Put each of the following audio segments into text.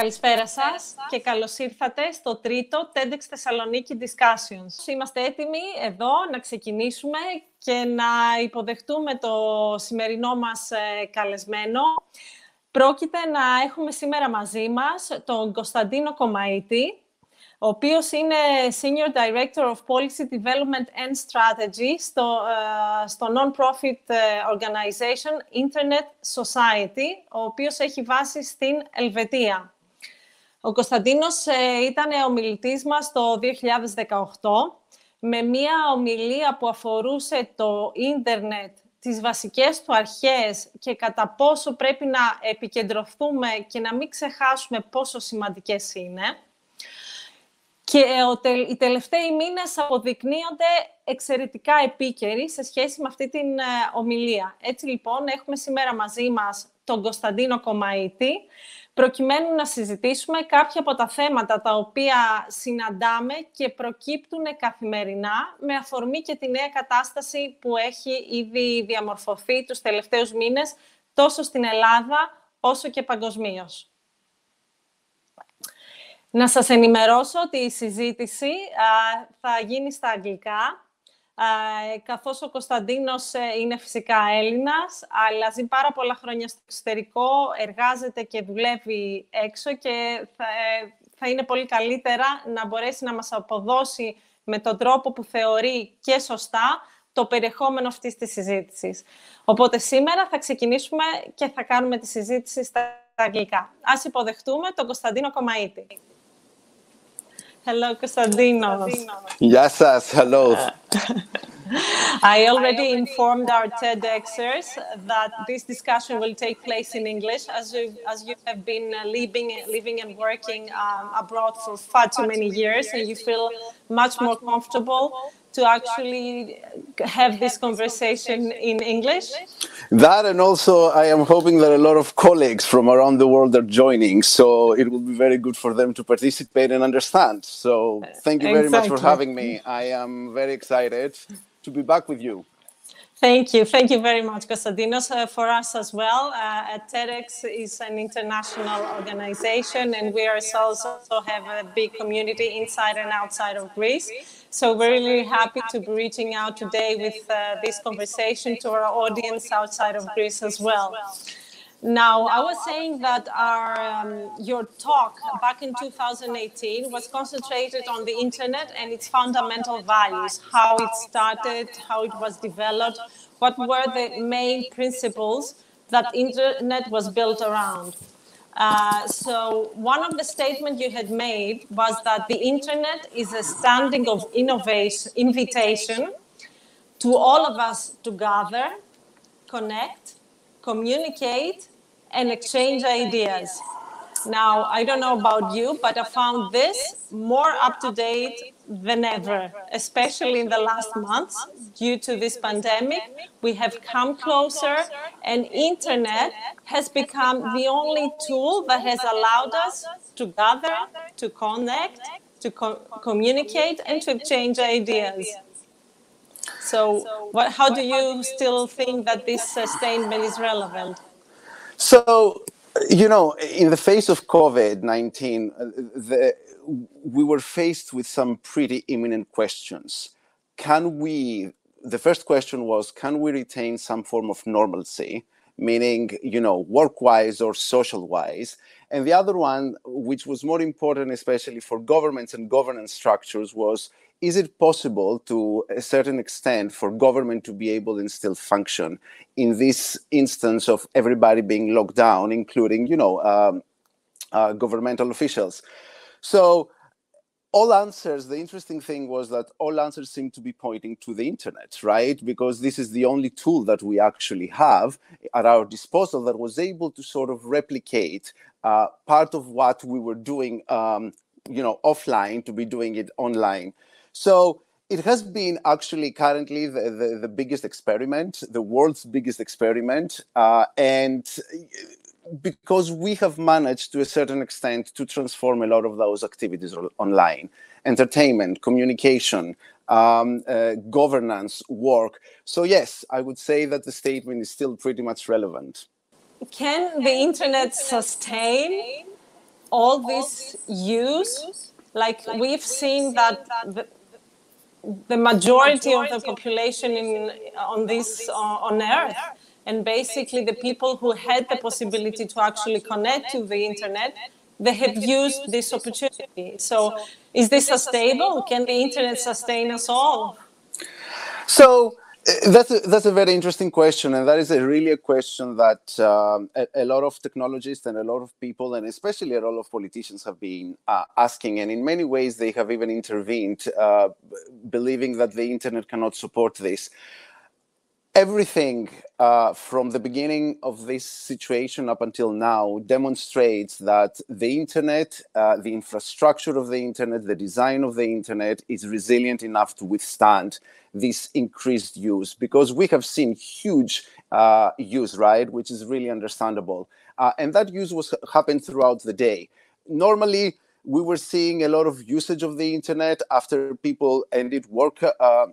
Καλησπέρα σας και καλώς ήρθατε στο τρίτο TEDx Θεσσαλονίκη Discussions. Είμαστε έτοιμοι εδώ να ξεκινήσουμε και να υποδεχτούμε το σημερινό μας ε, καλεσμένο. Πρόκειται να έχουμε σήμερα μαζί μας τον Κωνσταντίνο Κομαίτη, ο οποίος είναι Senior Director of Policy Development and Strategy στο, uh, στο non-profit organization Internet Society, ο οποίος έχει βάση στην Ελβετία. Ο Κωνσταντίνος ε, ήταν ομιλητής μας το 2018 με μία ομιλία που αφορούσε το ίντερνετ, τις βασικές του αρχές και κατά πόσο πρέπει να επικεντρωθούμε και να μην ξεχάσουμε πόσο σημαντικές είναι. Και οι τελευταίοι μήνες αποδεικνύονται εξαιρετικά επίκαιροι σε σχέση με αυτή την ε, ομιλία. Έτσι λοιπόν έχουμε σήμερα μαζί μας τον Κωνσταντίνο Κομαίτη, προκειμένου να συζητήσουμε κάποια από τα θέματα τα οποία συναντάμε και προκύπτουν καθημερινά με αφορμή και τη νέα κατάσταση που έχει ήδη διαμορφωθεί τους τελευταίους μήνες τόσο στην Ελλάδα όσο και παγκοσμίως. Να σας ενημερώσω ότι η συζήτηση θα γίνει στα αγγλικά καθώς ο Κωνσταντίνος ε, είναι φυσικά Έλληνας, αλλά ζει πάρα πολλά χρόνια στο εξωτερικό, εργάζεται και δουλεύει έξω και θα, ε, θα είναι πολύ καλύτερα να μπορέσει να μας αποδώσει με τον τρόπο που θεωρεί και σωστά το περιεχόμενο αυτής της συζήτησης. Οπότε σήμερα θα ξεκινήσουμε και θα κάνουμε τη συζήτηση στα αγγλικά. Ας υποδεχτούμε τον Κωνσταντίνο Κομαίτη. Hello, Costantino. Yes, yes, hello. I already informed our TEDxers that this discussion will take place in English, as you, as you have been uh, living, living and working um, abroad for far too many years, and you feel much more comfortable to actually have this conversation in English? That, and also, I am hoping that a lot of colleagues from around the world are joining, so it will be very good for them to participate and understand. So, thank you very exactly. much for having me. I am very excited to be back with you. Thank you. Thank you very much, Konstantinos. Uh, for us as well, uh, TEDx is an international organization, and we ourselves also have a big community inside and outside of Greece. So we're really happy to be reaching out today with uh, this conversation to our audience outside of Greece as well. Now, I was saying that our um, your talk back in 2018 was concentrated on the internet and its fundamental values, how it started, how it was developed, what were the main principles that internet was built around. Uh, so one of the statements you had made was that the internet is a standing of innovation, invitation to all of us to gather, connect, communicate, and exchange ideas. Now, I don't know about you, but I found this more up to date than ever, especially in the last months due to this pandemic. We have come closer, and internet has become the only tool that has allowed us to gather, to connect, to co communicate, and to exchange ideas. So, what, how do you still think that this uh, statement is relevant? So, you know, in the face of COVID 19, uh, we were faced with some pretty imminent questions. Can we, the first question was, can we retain some form of normalcy? meaning you know work-wise or social-wise and the other one which was more important especially for governments and governance structures was is it possible to a certain extent for government to be able and still function in this instance of everybody being locked down including you know um, uh, governmental officials? So all answers the interesting thing was that all answers seem to be pointing to the internet right? Because this is the only tool that we actually have at our disposal that was able to sort of replicate uh, part of what we were doing um, you know offline to be doing it online so it has been actually currently the, the, the biggest experiment the world's biggest experiment uh, and because we have managed to a certain extent to transform a lot of those activities online. Entertainment communication um, uh, governance work. So yes i would say that the statement is still pretty much relevant. Can the internet sustain all this use, like we've seen that the, the majority of the population in, on this uh, on Earth, and basically the people who had the possibility to actually connect to the internet, they have used this opportunity. So, is this sustainable? Can the internet sustain us all? So that's a, that's a very interesting question, and that is a really a question that um, a, a, lot of technologists and a lot of people, and especially a lot of politicians, have been uh, asking. And in many ways, they have even intervened, uh, believing that the internet cannot support this everything uh, from the beginning of this situation up until now demonstrates that the internet, uh, the infrastructure of the internet, the design of the internet is resilient enough to withstand this increased use because we have seen huge uh, use, right, which is really understandable. Uh, and that use was happened throughout the day. Normally, we were seeing a lot of usage of the internet after people ended work uh,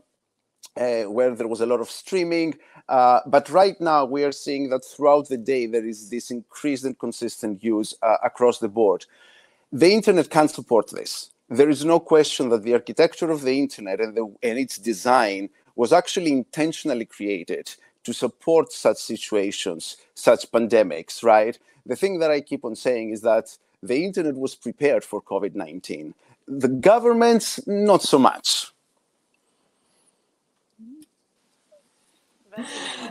uh, where there was a lot of streaming. Uh, but right now, we are seeing that throughout the day, there is this increased and consistent use uh, across the board. The internet can support this. There is no question that the architecture of the internet and, the, and its design was actually intentionally created to support such situations, such pandemics, right? The thing that I keep on saying is that the internet was prepared for COVID 19. The governments, not so much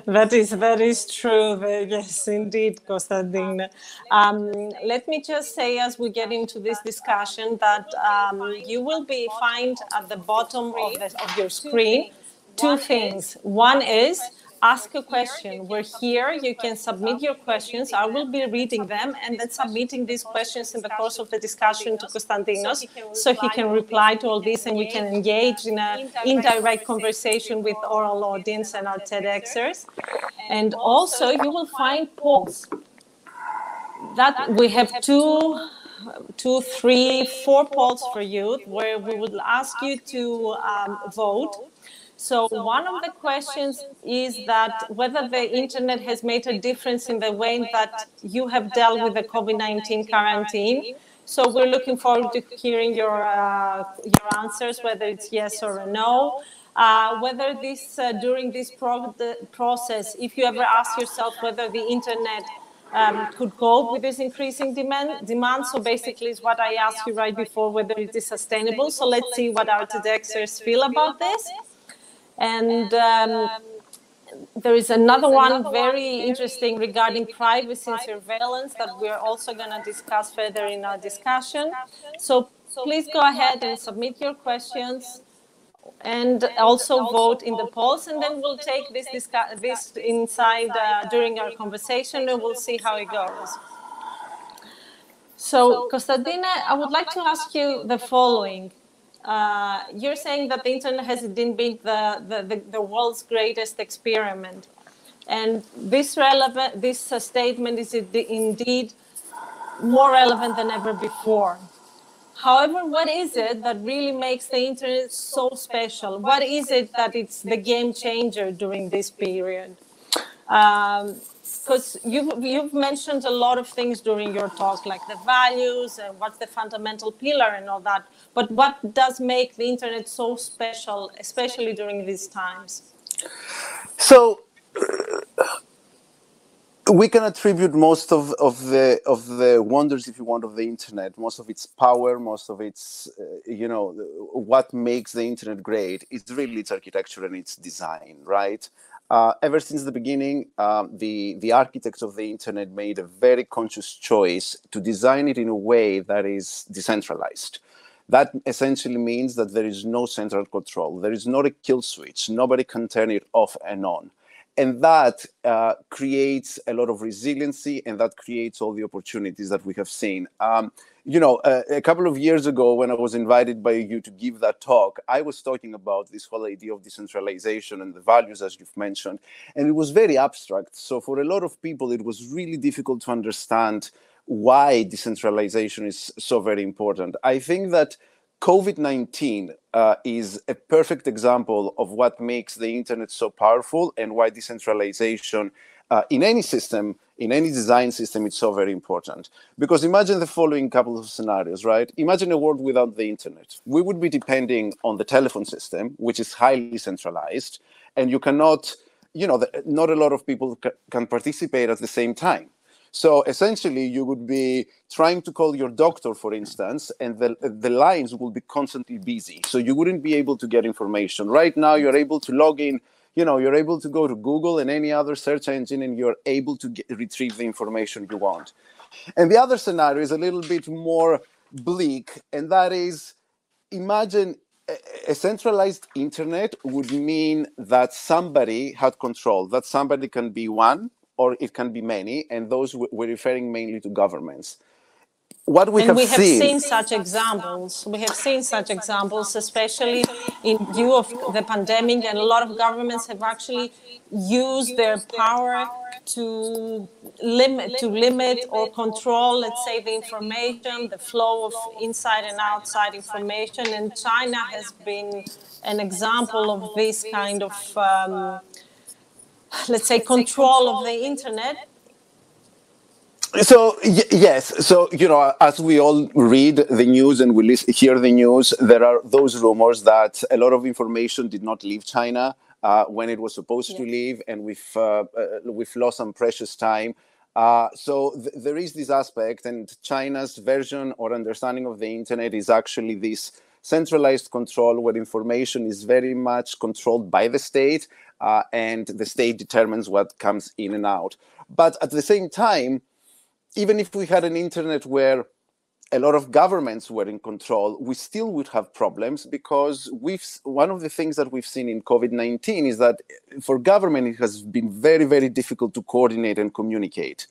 that is is true. Yes, indeed, Konstantin. Um, let me just say, as we get into this discussion, that um, you will be find at the bottom of, the, of your screen two things. One is ask a question. We're here. You can submit your questions. I will be reading them and then submitting these questions in the course of the discussion to Konstantinos so he can reply to all this and we can engage in an indirect conversation with oral audience and our TEDxers. And also, you will find polls that we have two two, three, four polls for you where we would ask you to um, vote so one of the questions is that whether the internet has made a difference in the way that you have dealt with the COVID-19 quarantine. So we're looking forward to hearing your uh, your answers, whether it's yes or no. Uh, whether this uh, during this pro process, if you ever ask yourself whether the internet um, could cope with this increasing demand, demand. So basically, is what I asked you right before, whether it is sustainable. So let's see what our TEDxers feel about this. And um, there is another one very interesting regarding privacy and surveillance that we're also going to discuss further in our discussion. So please go ahead and submit your questions and also vote in the polls and then we'll take this this inside uh, during our conversation and we'll see how it goes. So, Costadina, I would like to ask you the following. Uh, you're saying that the internet has been the, the, the, the world's greatest experiment. And this relevant, this uh, statement is indeed more relevant than ever before. However, what is it that really makes the internet so special? What is it that it's the game changer during this period? Um, because you've you've mentioned a lot of things during your talk, like the values and what's the fundamental pillar and all that. But what does make the internet so special, especially during these times? So we can attribute most of, of the of the wonders, if you want, of the internet, most of its power, most of its, uh, you know, what makes the internet great is really its architecture and its design, right? Uh, ever since the beginning, um, the, the architects of the internet made a very conscious choice to design it in a way that is decentralized. That essentially means that there is no central control. There is not a kill switch. Nobody can turn it off and on. And that uh, creates a lot of resiliency and that creates all the opportunities that we have seen. Um, you know, uh, a couple of years ago, when I was invited by you to give that talk, I was talking about this whole idea of decentralization and the values, as you've mentioned, and it was very abstract. So, for a lot of people, it was really difficult to understand why decentralization is so very important. I think that COVID 19 uh, is a perfect example of what makes the internet so powerful and why decentralization uh, in any system in any design system, it's so very important. Because imagine the following couple of scenarios, right? Imagine a world without the internet. We would be depending on the telephone system, which is highly centralized, and you cannot, you know, not a lot of people can participate at the same time. So essentially, you would be trying to call your doctor, for instance, and the, the lines will be constantly busy. So you wouldn't be able to get information. Right now, you're able to log in you know you're able to go to google and any other search engine and you're able to get, retrieve the information you want. And the other scenario is a little bit more bleak and that is imagine a centralized internet would mean that somebody had control that somebody can be one or it can be many and those we're referring mainly to governments what we and have we have seen, seen such examples. We have seen such examples, especially in view of the pandemic, and a lot of governments have actually used their power to limit, to limit or control, let's say, the information, the flow of inside and outside information. And China has been an example of this kind of, um, let's say, control of the internet so y- yes. So you know as we all read the news and we listen, hear the news there are those rumors that a lot of information did not leave china uh, when it was supposed yeah. to leave and we've uh, uh, we've lost some precious time. Uh, so th- there is this aspect and china's version or understanding of the internet is actually this centralized control where information is very much controlled by the state uh, and the state determines what comes in and out. But at the same time even if we had an internet where a lot of governments were in control, we still would have problems because we've one of the things that we've seen in COVID nineteen is that for government it has been very very difficult to coordinate and communicate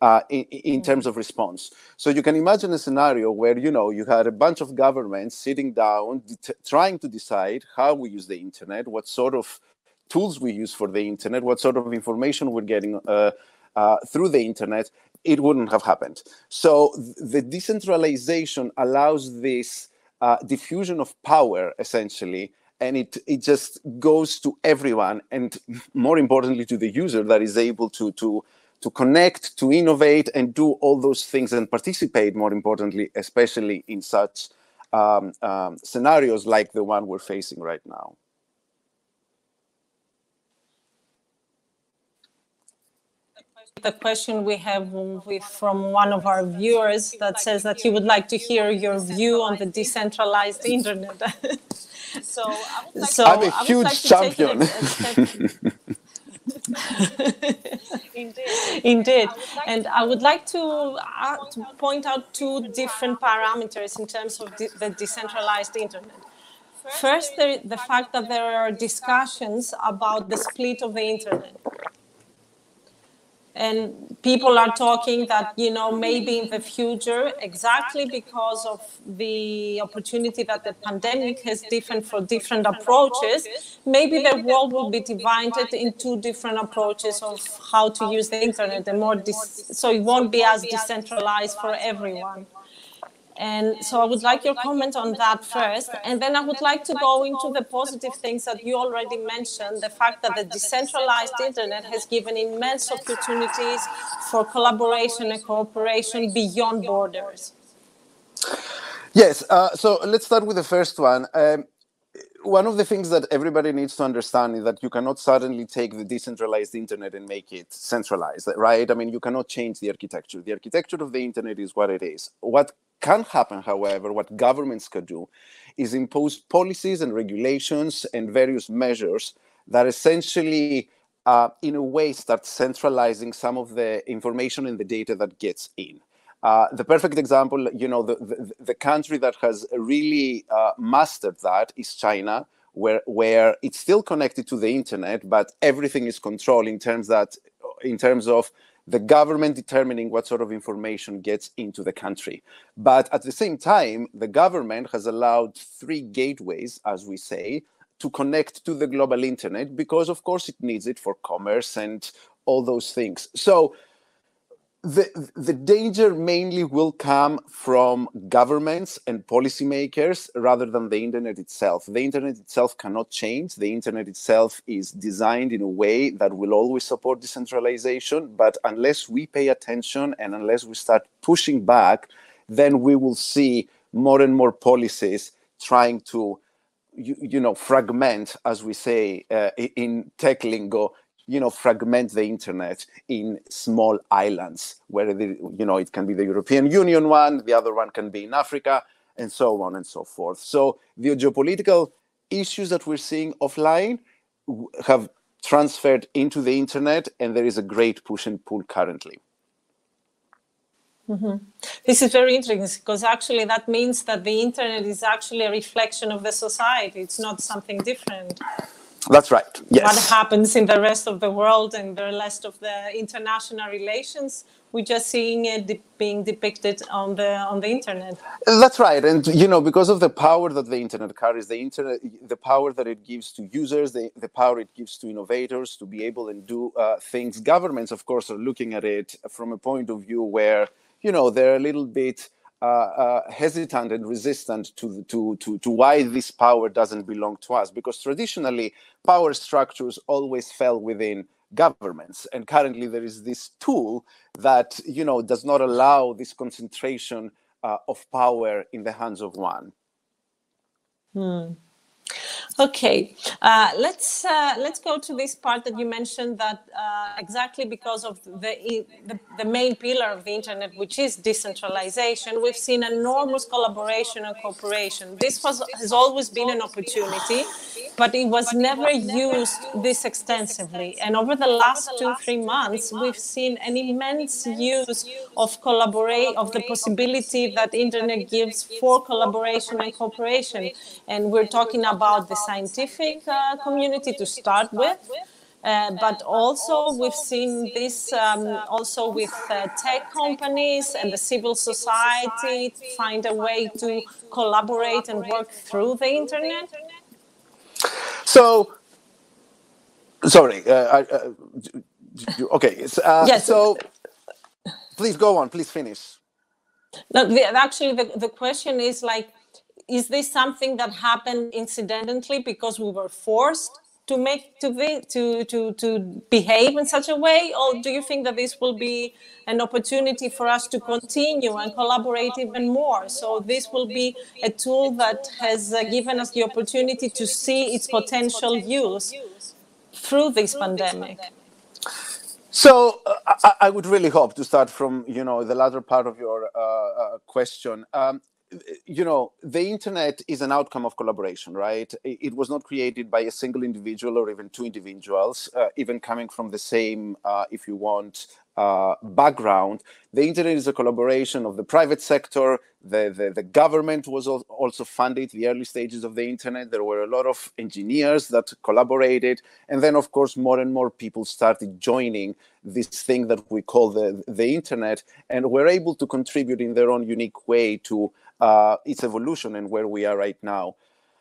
uh, in, in terms of response. So you can imagine a scenario where you know you had a bunch of governments sitting down trying to decide how we use the internet, what sort of tools we use for the internet, what sort of information we're getting. Uh, uh, through the internet, it wouldn't have happened. So the decentralization allows this uh, diffusion of power essentially and it it just goes to everyone and more importantly to the user that is able to to to connect to innovate and do all those things and participate more importantly especially in such um, um, scenarios like the one we're facing right now the question we have with, from one of our viewers that says that he would like to hear your view on the decentralized internet. so, like so I'm a huge like champion. Indeed. Indeed. And I would like to, uh, to point out two different parameters in terms of de- the decentralized internet. First, the, the fact that there are discussions about the split of the internet and people are talking that you know maybe in the future exactly because of the opportunity that the pandemic has different for different approaches maybe the world will be divided in two different approaches of how to use the internet and more so it won't be as decentralized for everyone and so I would like your comment on that first. And then I would like to go into the positive things that you already mentioned the fact that the decentralized internet has given immense opportunities for collaboration and cooperation beyond borders. Yes, uh, so let's start with the first one. Um, one of the things that everybody needs to understand is that you cannot suddenly take the decentralized internet and make it centralized, right? I mean, you cannot change the architecture. The architecture of the internet is what it is. What can happen, however, what governments can do is impose policies and regulations and various measures that essentially, uh, in a way, start centralizing some of the information and the data that gets in. Uh, the perfect example, you know, the, the, the country that has really uh, mastered that is China, where where it's still connected to the internet, but everything is controlled in terms that in terms of the government determining what sort of information gets into the country. But at the same time, the government has allowed three gateways, as we say, to connect to the global internet because, of course, it needs it for commerce and all those things. So the, the danger mainly will come from governments and policymakers rather than the internet itself. The internet itself cannot change. The internet itself is designed in a way that will always support decentralization. But unless we pay attention and unless we start pushing back, then we will see more and more policies trying to you, you know fragment as we say uh, in tech lingo you know fragment the internet in small islands where the, you know it can be the european union one the other one can be in africa and so on and so forth so the geopolitical issues that we're seeing offline have transferred into the internet and there is a great push and pull currently Mm-hmm. This is very interesting because actually that means that the internet is actually a reflection of the society. It's not something different. That's right. Yes. What happens in the rest of the world and the rest of the international relations, we're just seeing it de- being depicted on the on the internet. That's right, and you know because of the power that the internet carries, the internet, the power that it gives to users, the, the power it gives to innovators to be able and do uh, things. Governments, of course, are looking at it from a point of view where you know they're a little bit hesitant and resistant to, to, to, to why this power doesn't belong to us. Because traditionally power structures always fell within governments. And currently there is this tool that you know does not allow this concentration uh, of power in the hands of one. Hmm. Okay, uh, let's uh, let's go to this part that you mentioned that uh, exactly because of the, the, the main pillar of the internet, which is decentralization, we've seen enormous collaboration and cooperation. This was has always been an opportunity, but it was never used this extensively. And over the last two three months, we've seen an immense use of collaborate of the possibility that internet gives for collaboration and cooperation. And we're talking about the scientific uh, community to start with. Uh, but also we've seen this um, also with uh, tech companies and the civil society find a way to collaborate and work through the internet. So, sorry, uh, uh okay, uh, yes. so please go on, please finish. No, the, actually, the, the question is like, is this something that happened incidentally because we were forced to make to be, to to to behave in such a way? Or do you think that this will be an opportunity for us to continue and collaborate even more? So this will be a tool that has uh, given us the opportunity to see its potential use through this pandemic. So uh, I, I, would really hope to start from you know the latter part of your uh, uh question. Um, you know the internet is an outcome of collaboration right? It was not created by a single individual or even two individuals uh, even coming from the same uh, if you want uh, background. The internet is a collaboration of the private sector. The, the, the government was also funded the early stages of the internet. There were a lot of engineers that collaborated. And then of course more and more people started joining this thing that we call the, the internet and were able to contribute in their own unique way to uh, its evolution and where we are right now.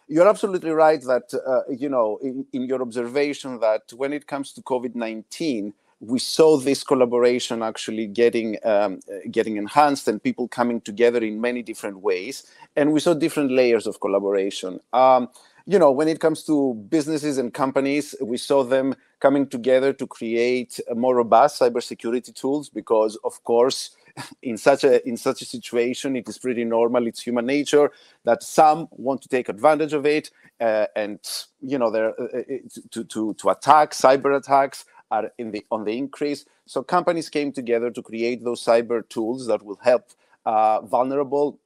You're absolutely right that, uh, you know, in, in, your observation that when it comes to COVID 19, we saw this collaboration actually getting um, getting enhanced and people coming together in many different ways and we saw different layers of collaboration um, you know when it comes to businesses and companies we saw them coming together to create more robust cybersecurity tools because of course in such a in such a situation it is pretty normal it's human nature that some want to take advantage of it uh, and you know they're uh, uh to, to to attack cyber attacks are in the on the increase. So companies came together to create those cyber tools that will help uh, vulnerable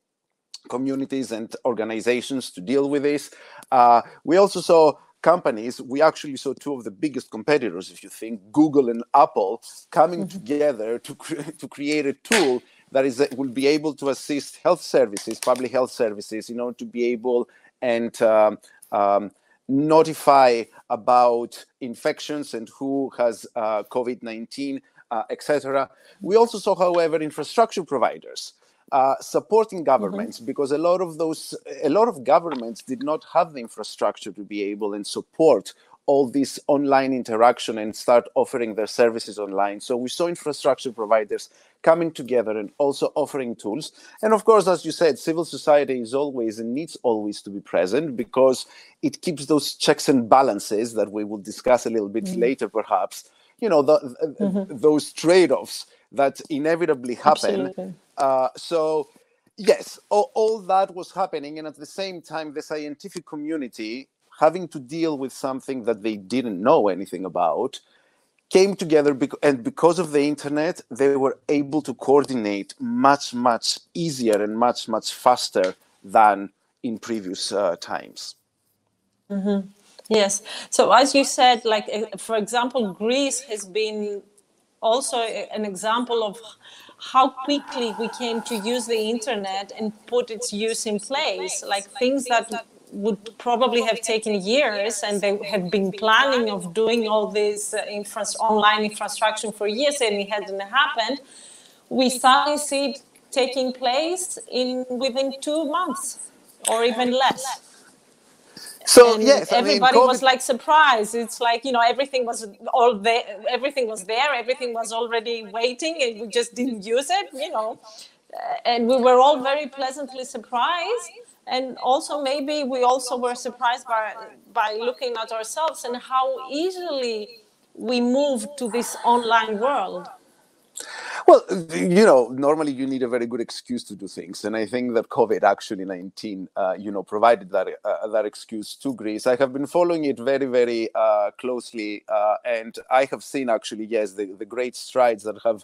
communities and organizations to deal with this. Uh, we also saw companies, we actually saw two of the biggest competitors, if you think, Google and Apple, coming mm-hmm. together to, cre- to create a tool that is will be able to assist health services, public health services, in order to be able and um, um, notify about infections and who has uh, COVID 19, uh, etc. We also saw, however, infrastructure providers uh, supporting mm-hmm. governments mm-hmm. because a lot of those a lot of governments did not have the infrastructure to be able and support all this online interaction and start offering their services online so we saw infrastructure providers coming together and also offering tools. And of course, as you said, civil society is always and needs always to be present because it keeps those checks and balances that we will discuss a little bit mm-hmm. later, perhaps. You know, the, mm-hmm. those trade-offs that inevitably happen. Uh, so yes, all, all, that was happening, and at the same time, the scientific community having to deal with something that they didn't know anything about came together and because of the internet they were able to coordinate much much easier and much much faster than in previous uh, times mm-hmm. yes so as you said like for example greece has been also an example of how quickly we came to use the internet and put its use in place. Like things that would probably have taken years and they have been planning of doing all this uh, infra- online infrastructure for years and it hadn't happened we suddenly see it taking place in within two months or even less so and yes everybody I mean, was like surprised. It's like you know everything was all there everything was there everything was already waiting and we just didn't use it you know. Uh, and we were all very pleasantly surprised. And also maybe we also were surprised by by looking at ourselves and how easily we moved to this online world well you know normally you need a very good excuse to do things and i think that covid actually 19 uh, you know provided that uh, that excuse to greece i have been following it very very uh, closely uh, and i have seen actually yes the, the great strides that have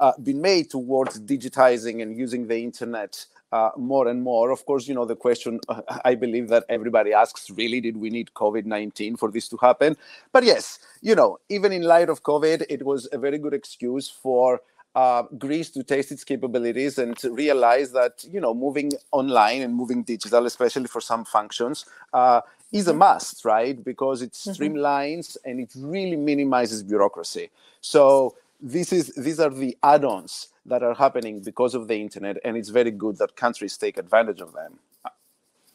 uh, been made towards digitizing and using the internet uh, more and more. Of course, you know, the question uh, I believe that everybody asks really, did we need COVID 19 for this to happen? But yes, you know, even in light of COVID, it was a very good excuse for. Uh, Greece to test its capabilities and to realize that you know moving online and moving digital, especially for some functions, uh, is a mm-hmm. must, right? Because it mm-hmm. streamlines and it really minimizes bureaucracy. So this is these are the add-ons that are happening because of the internet, and it's very good that countries take advantage of them.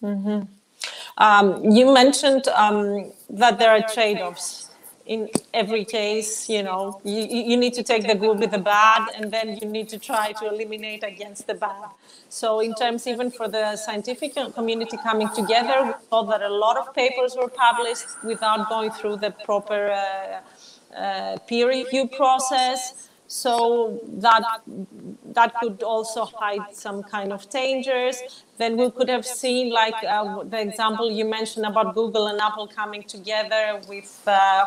Mm-hmm. Um, you mentioned um, that there are trade-offs in every case. You know, you, you need to take the good with the bad, and then you need to try to eliminate against the bad. So, in terms even for the scientific community coming together, we saw that a lot of papers were published without going through the proper uh, uh, peer review process so that that could also hide some kind of dangers. Then we could have seen like uh, the example you mentioned about google and apple coming together with uh,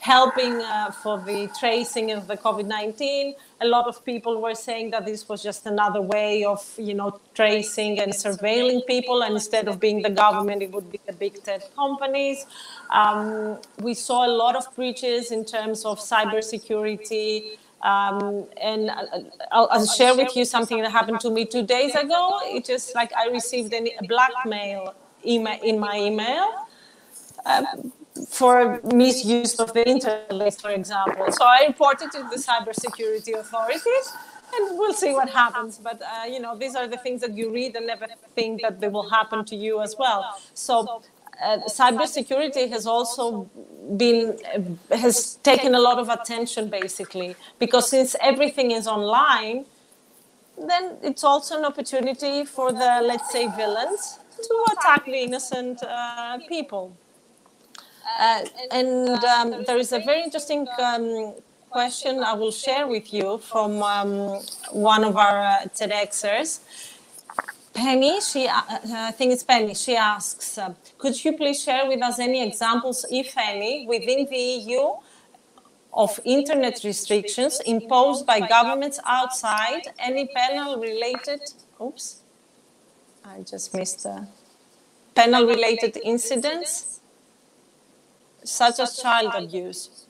helping uh, for the tracing of the covid-19 a lot of people were saying that this was just another way of you know tracing and surveilling people and instead of being the government it would be the big tech companies um, we saw a lot of breaches in terms of cybersecurity. Um, and I'll, I'll, share with you something that happened to me two days ago. It just like I received a blackmail email in my email um, for misuse of the internet, for example. So I reported to the cybersecurity authorities, and we'll see what happens. But uh, you know, these are the things that you read and never think that they will happen to you as well. So uh, cybersecurity has also been uh, has taken a lot of attention basically because since everything is online then it's also an opportunity for the let's say villains to attack the innocent uh, people uh, and um, there is a very interesting um, question i will share with you from um, one of our uh, tedxers. Penny, she, uh, I think it's Penny, she asks, uh, could you please share with us any examples, if any, within the EU of internet restrictions imposed by governments outside any panel related, oops, I just missed the penal related incidents, such as child abuse?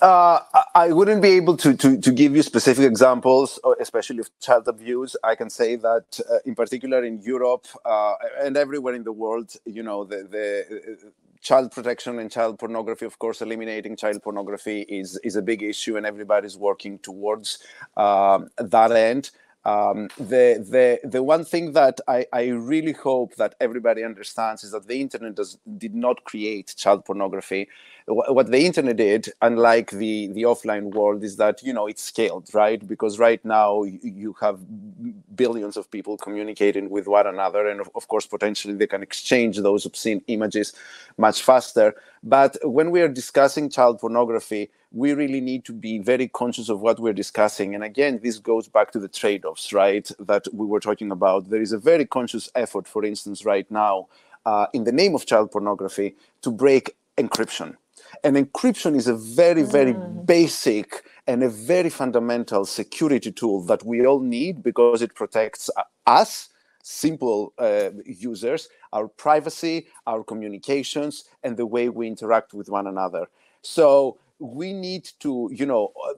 Uh, I wouldn't be able to, to, to give you specific examples, uh, especially of child abuse. I can say that, uh, in particular in Europe uh, and everywhere in the world, you know, the, the uh, child protection and child pornography, of course, eliminating child pornography is, is a big issue, and everybody's working towards um, that end. Um, the the the one thing that I, I really hope that everybody understands is that the internet does did not create child pornography. What the internet did, unlike the the offline world, is that you know it's scaled, right? Because right now you have billions of people communicating with one another, and of, course potentially they can exchange those obscene images much faster. But when we are discussing child pornography, we really need to be very conscious of what we're discussing. And again, this goes back to the trade offs, right, that we were talking about. There is a very conscious effort, for instance, right now, uh, in the name of child pornography, to break encryption. And encryption is a very, very mm. basic and a very fundamental security tool that we all need because it protects us simple uh, users, our privacy, our communications, and the way we interact with one another. So we need to you know uh,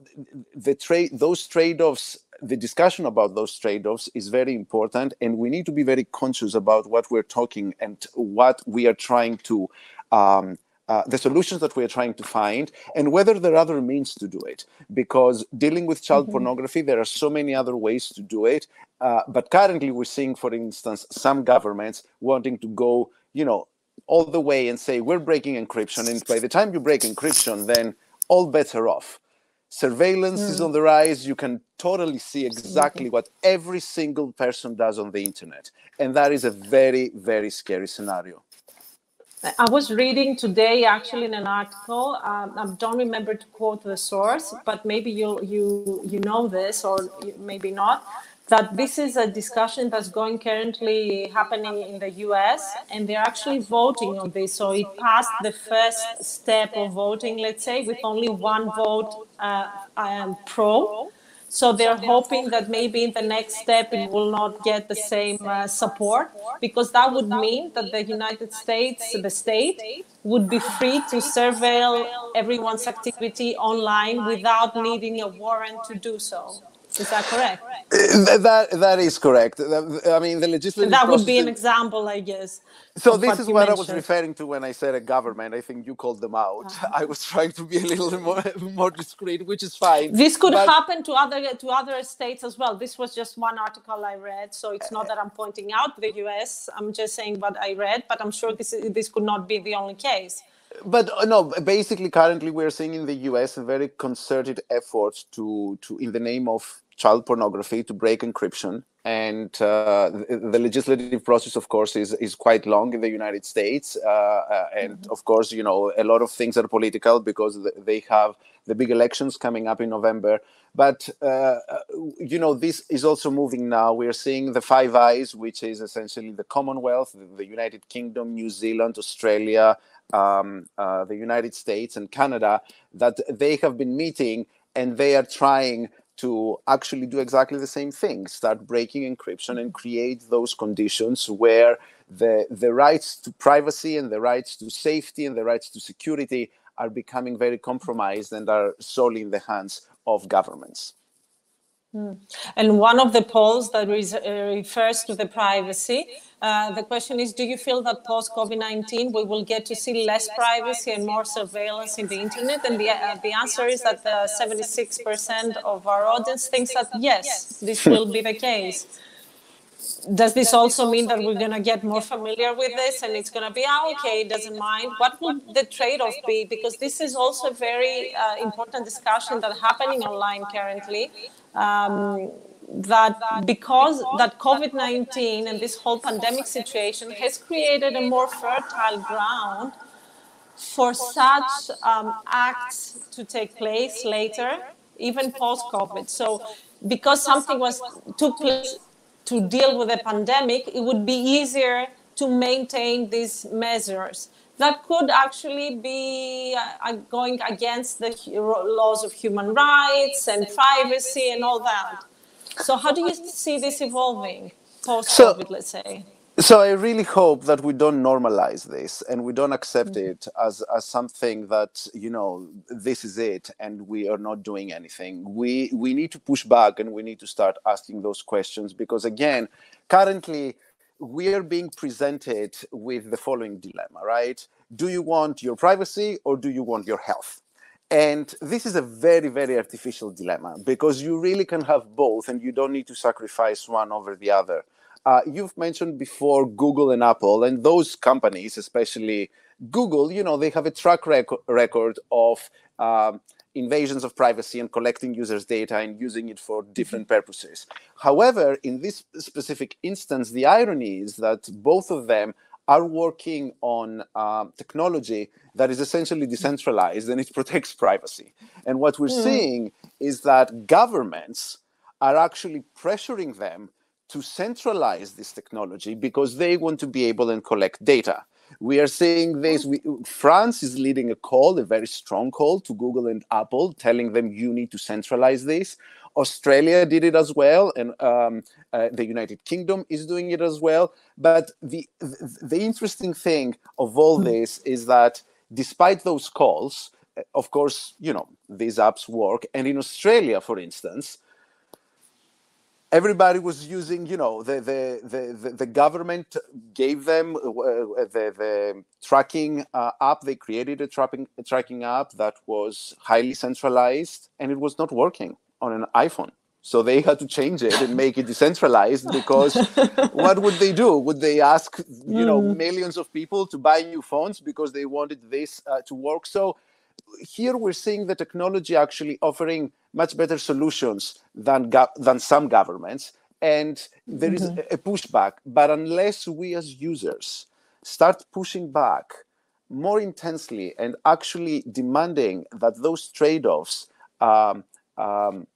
the trade those trade-offs the discussion about those trade-offs is very important and we need to be very conscious about what we're talking and what we are trying to um, uh, the solutions that we're trying to find and whether there are other means to do it because dealing with child mm-hmm. pornography there are so many other ways to do it uh, but currently we're seeing for instance some governments wanting to go you know all the way and say we're breaking encryption and by the time you break encryption then all bets are off. Surveillance mm. is on the rise. You can totally see exactly what every single person does on the internet. And that is a very, very scary scenario. I was reading today actually in an article. Um, I don't remember to quote the source, but maybe you you you know this or maybe not that this is a discussion that's going currently happening in the US, and they're actually voting on this. So it passed the first step of voting, let's say, with only one vote uh, um, pro. So they're hoping that maybe in the next step it will not get the same uh, support because that would mean that the United States, the state, would be free to surveil everyone's activity online without needing a warrant to do so. Is that correct? Uh, that that is correct. I mean, the legislative. That would be an example, I guess. So this is what mentioned. I was referring to when I said a government. I think you called them out. Uh-huh. I was trying to be a little more more discreet, which is fine. This could but... happen to other to other states as well. This was just one article I read, so it's not that I'm pointing out the U.S. I'm just saying what I read, but I'm sure this this could not be the only case but uh, no basically currently we're seeing in the us a very concerted effort to to in the name of child pornography to break encryption. And uh, the, the, legislative process, of course, is, is quite long in the United States. Uh, uh, and mm-hmm. of course, you know, a lot of things are political because they have the big elections coming up in November. But, uh, uh, you know, this is also moving now. We are seeing the Five Eyes, which is essentially the Commonwealth, the United Kingdom, New Zealand, Australia, um, uh, the United States, and Canada, that they have been meeting and they are trying to actually do exactly the same thing start breaking encryption and create those conditions where the, the rights to privacy and the rights to safety and the rights to security are becoming very compromised and are solely in the hands of governments. Mm. And one of the polls that uh, refers to the privacy, uh, the question is, do you feel that post COVID-19 we will get to see less privacy and more surveillance in the internet? And the, uh, the answer is that 76% of our audience thinks that yes, this will be the case. Does this also mean that we're going to get more familiar with this and it's going to be, ah, okay, doesn't mind? What would the trade-off be? Because this is also a very uh, important discussion that's happening online currently um, that because that COVID-19 and this whole pandemic situation has created a more fertile ground for such um, acts to take place later, even post-COVID. So because something was took place to deal with the pandemic, it would be easier to maintain these measures that could actually be uh, going against the laws of human rights and privacy and all that. So, how do you see this evolving post COVID, so, let's say? So, I really hope that we don't normalize this and we don't accept mm-hmm. it as, as something that, you know, this is it and we are not doing anything. We, we need to push back and we need to start asking those questions because, again, currently, we are being presented with the following dilemma, right? Do you want your privacy or do you want your health? And this is a very, very artificial dilemma because you really can have both and you don't need to sacrifice one over the other. Uh, you've mentioned before Google and Apple, and those companies, especially Google, you know, they have a track rec- record of um, invasions of privacy and collecting users' data and using it for different purposes. However, in this specific instance, the irony is that both of them are working on um, technology that is essentially decentralized and it protects privacy. And what we're mm. seeing is that governments are actually pressuring them to centralize this technology because they want to be able and collect data. We are seeing this. We, France is leading a call, a very strong call to Google and Apple, telling them you need to centralize this. Australia did it as well, and um, uh, the United Kingdom is doing it as well. But the the interesting thing of all hmm. this is that despite those calls, of course, you know these apps work. And in Australia, for instance, everybody was using you know the the the, the, government gave them uh, the, the tracking uh, app they created a tracking a tracking app that was highly centralized and it was not working on an iphone. So they had to change it and make it decentralized because what would they do? Would they ask you know mm. millions of people to buy new phones because they wanted this uh, to work? So here we're seeing the technology actually offering much better solutions than go- than some governments. And there is mm-hmm. a, a pushback. But unless we as users start pushing back more intensely and actually demanding that those trade-offs um, um,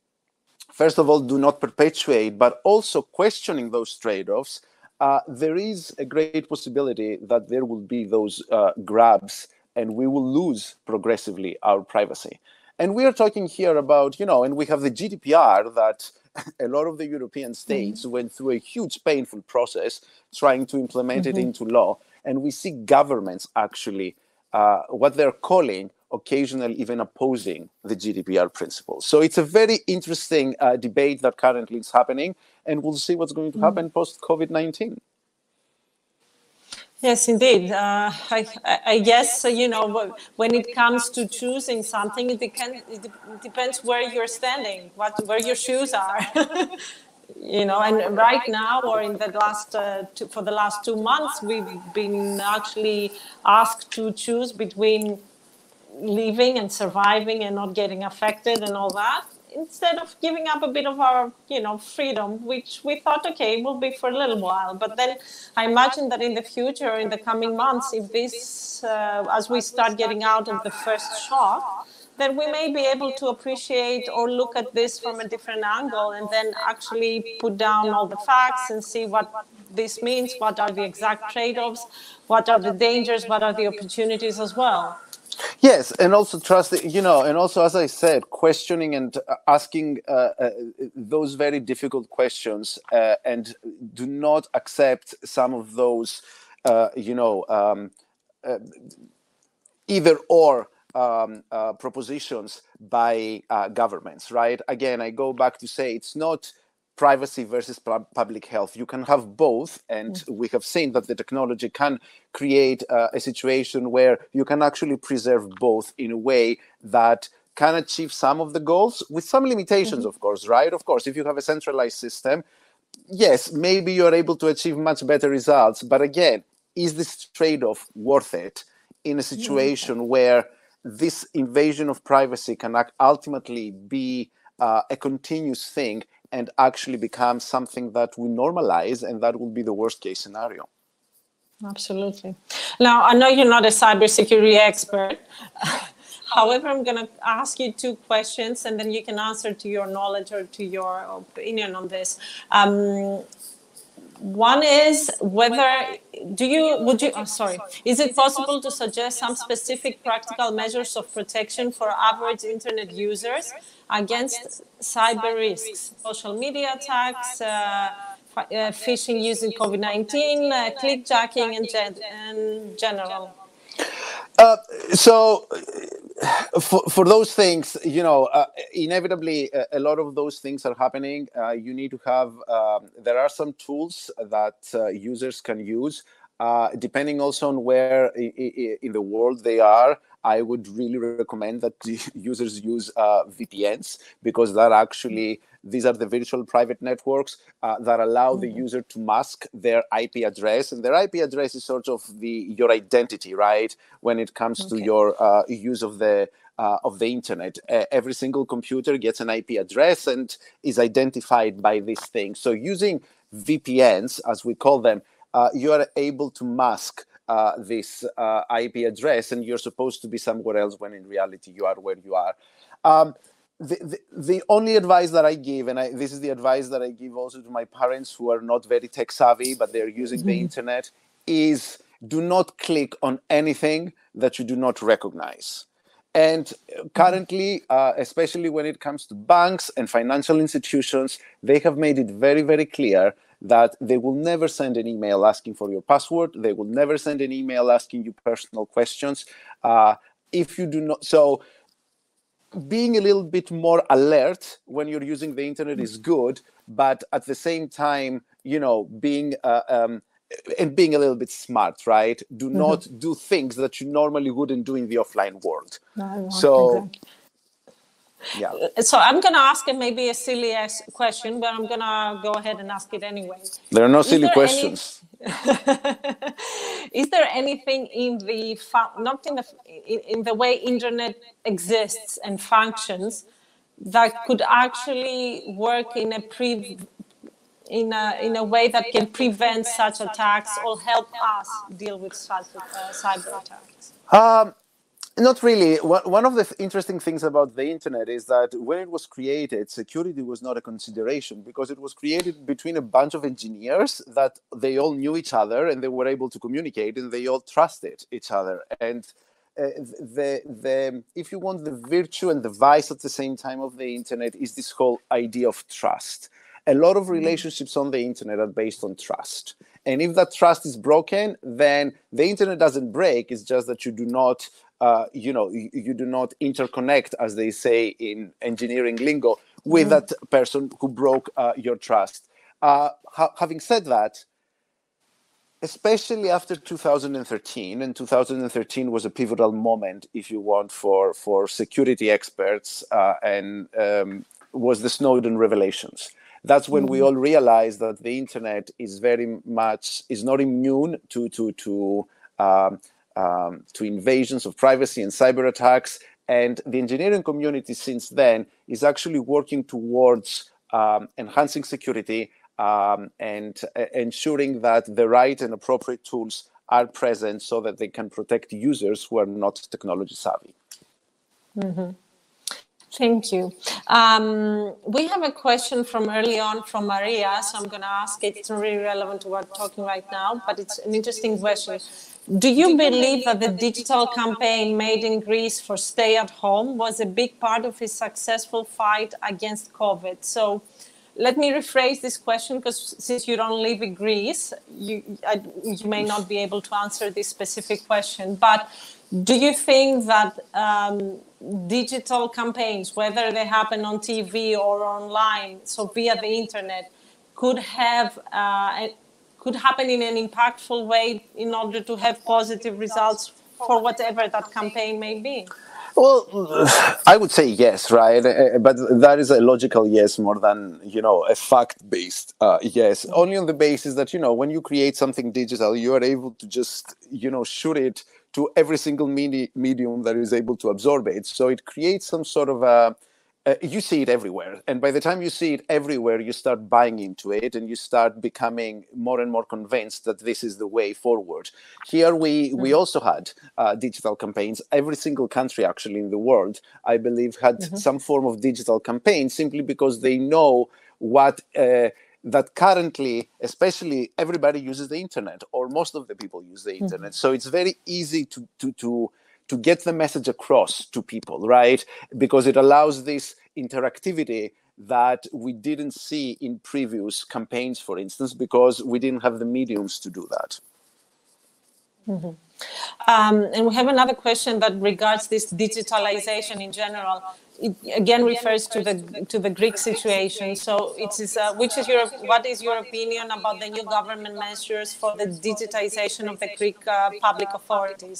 first of all do not perpetuate but also questioning those trade-offs uh, there is a great possibility that there will be those uh, grabs and we will lose progressively our privacy. And we are talking here about, you know, and we have the GDPR that a lot of the European mm-hmm. states mm-hmm. went through a huge painful process trying to implement mm-hmm. it into law. And we see governments actually, uh, what they're calling occasionally even opposing the GDPR principles. So it's a very interesting uh, debate that currently is happening, and we'll see what's going to mm-hmm. happen mm-hmm. post COVID 19. Yes, indeed. Uh, I, I, guess, uh, you know, when it comes to choosing something, it, can, it depends where you're standing, what, where your shoes are. you know, and right now, or in the last, uh, two, for the last two months, we've been actually asked to choose between living and surviving and not getting affected and all that instead of giving up a bit of our you know freedom which we thought okay will be for a little while. But then i imagine that in the future in the coming months if this uh, as we start getting out of the first shock then we may be able to appreciate or look at this from a different angle and then actually put down all the facts and see what this means what are the exact trade-offs what are the dangers what are the opportunities as well Yes, and also trust, you know, and also as I said, questioning and uh, asking uh, uh, those very difficult questions, uh, and do not accept some of those, uh, you know, um, uh, either or um, propositions by governments. Right? Again, I go back to say it's not privacy versus public health. You can have both, and mm-hmm. we have seen that the technology can create uh, a situation where you can actually preserve both in a way that can achieve some of the goals with some limitations, mm-hmm. of course, right? Of course, if you have a centralized system, yes, maybe you're able to achieve much better results. But again, is this trade off worth it in a situation where this invasion of privacy can ultimately be uh, a continuous thing and actually become something that we normalize, and that would be the worst case scenario. Absolutely. Now, I know you're not a cybersecurity expert. However, I'm going to ask you two questions, and then you can answer to your knowledge or to your opinion on this. Um, one is whether do you would you I'm oh, sorry. is it possible to suggest some specific practical measures of protection for average internet users against cyber risks, social media attacks, uh, uh, phishing using COVID 19, uh, clickjacking, in, gen- in general? Uh, so, for, for those things, you know, uh, inevitably a, lot of those things are happening. Uh, you need to have, um, there are some tools that uh, users can use, uh, depending also on where in the world they are. I would really recommend that users use uh, VPNs because that actually these are the virtual private networks uh, that allow the mm-hmm. user to mask their IP address, and their IP address is sort of the your identity, right? When it comes okay. to your uh, use of the uh, of the internet. Uh, every single computer gets an IP address and is identified by this thing. So using VPNs, as we call them, uh, you are able to mask uh, this uh, IP address, and you're supposed to be somewhere else when in reality you are where you are. Um, the, the, the, only advice that I give, and I, this is the advice that I give also to my parents who are not very tech savvy, but they're using mm-hmm. the internet, is do not click on anything that you do not recognize. And currently, uh, especially when it comes to banks and financial institutions, they have made it very, very clear that they will never send an email asking for your password. They will never send an email asking you personal questions. Uh, if you do not, so being a little bit more alert when you're using the internet is good, but at the same time, you know, being uh, um, and being a little bit smart, right? Do mm-hmm. not do things that you normally wouldn't do in the offline world. No, so. Exactly. Yeah. So I'm going to ask it maybe a silly question, but I'm going to go ahead and ask it anyway. There are no silly questions. Any... Is there anything in the not in the in, in the way internet exists and functions that could actually work in a pre in a, in a way that can prevent such attacks or help us deal with such uh, cyber attacks? Um, not really. One of the interesting things about the internet is that when it was created, security was not a consideration because it was created between a bunch of engineers that they all knew each other and they were able to communicate and they all trusted each other. And uh, the the if you want the virtue and the vice at the same time of the internet is this whole idea of trust a lot of mm-hmm. relationships on the internet are based on trust. And if that trust is broken, then the internet doesn't break. It's just that you do not, uh, you know, you, you, do not interconnect, as they say in engineering lingo, with mm-hmm. that person who broke uh, your trust. Uh, ha- having said that, especially after 2013, and 2013 was a pivotal moment, if you want, for for security experts, uh, and um, was the Snowden revelations that's when we mm-hmm. all realize that the internet is very much is not immune to to to um, um, to invasions of privacy and cyber attacks. And the engineering community since then is actually working towards um, enhancing security um, and uh, ensuring that the right and appropriate tools are present so that they can protect users who are not technology savvy. Mm-hmm. Thank you. Um, we have a question from early on from Maria, so I'm going to ask it. It's not really relevant to what we're talking right now, but it's an interesting question. Do you believe that the digital campaign made in Greece for stay at home was a big part of his successful fight against COVID? So let me rephrase this question because since you don't live in Greece, you, I, you may not be able to answer this specific question. But do you think that um, digital campaigns, whether they happen on TV or online, so via the internet, could have uh, could happen in an impactful way in order to have positive results for whatever that campaign may be? Well, I would say yes, right? Uh, but that is a logical yes more than you know a fact-based uh, yes. Only on the basis that you know when you create something digital, you are able to just you know shoot it to every single medi- medium that is able to absorb it. So it creates some sort of a uh, you see it everywhere and by the time you see it everywhere you start buying into it and you start becoming more and more convinced that this is the way forward here we mm-hmm. we also had uh, digital campaigns every single country actually in the world i believe had mm-hmm. some form of digital campaign simply because they know what uh, that currently, especially everybody uses the internet, or most of the people use the mm-hmm. internet. Mm-hmm. So it's very easy to to to to get the message across to people, right? Because it allows this interactivity that we didn't see in previous campaigns, for instance, because we didn't have the mediums to do that. Mm-hmm. Um, and we have another question that regards this digitalization in general it again refers to the to the Greek situation. So it is uh, which is your what is your opinion about the new government measures for the digitization of the Greek uh, public authorities?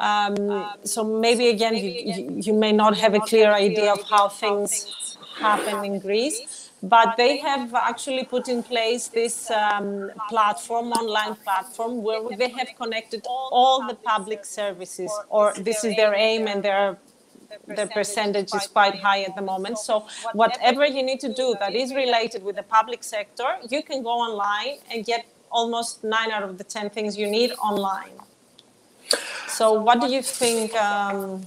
Um, so maybe again, you, you may not have a clear idea of how things happen in Greece, but they have actually put in place this um, platform, online platform, where they have connected all the public services, or this is their aim and their the percentage is quite high at the moment. So whatever you need to do that is related with the public sector, you can go online and get almost nine out of the 10 things you need online. So what do you think um,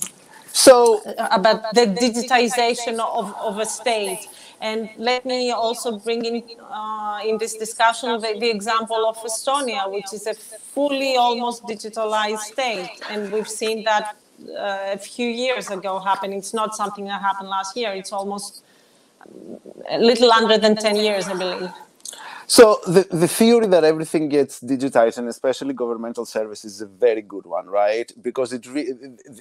so about the digitization of, of a state? And let me also bring in uh, in this discussion the, the, example of Estonia, which is a fully almost digitalized state. And we've seen that uh, a few years ago happen. It's not something that happened last year. It's almost a little under than 10 years, I believe. So the, the theory that everything gets digitized and especially governmental services is a very good one, right? Because it re-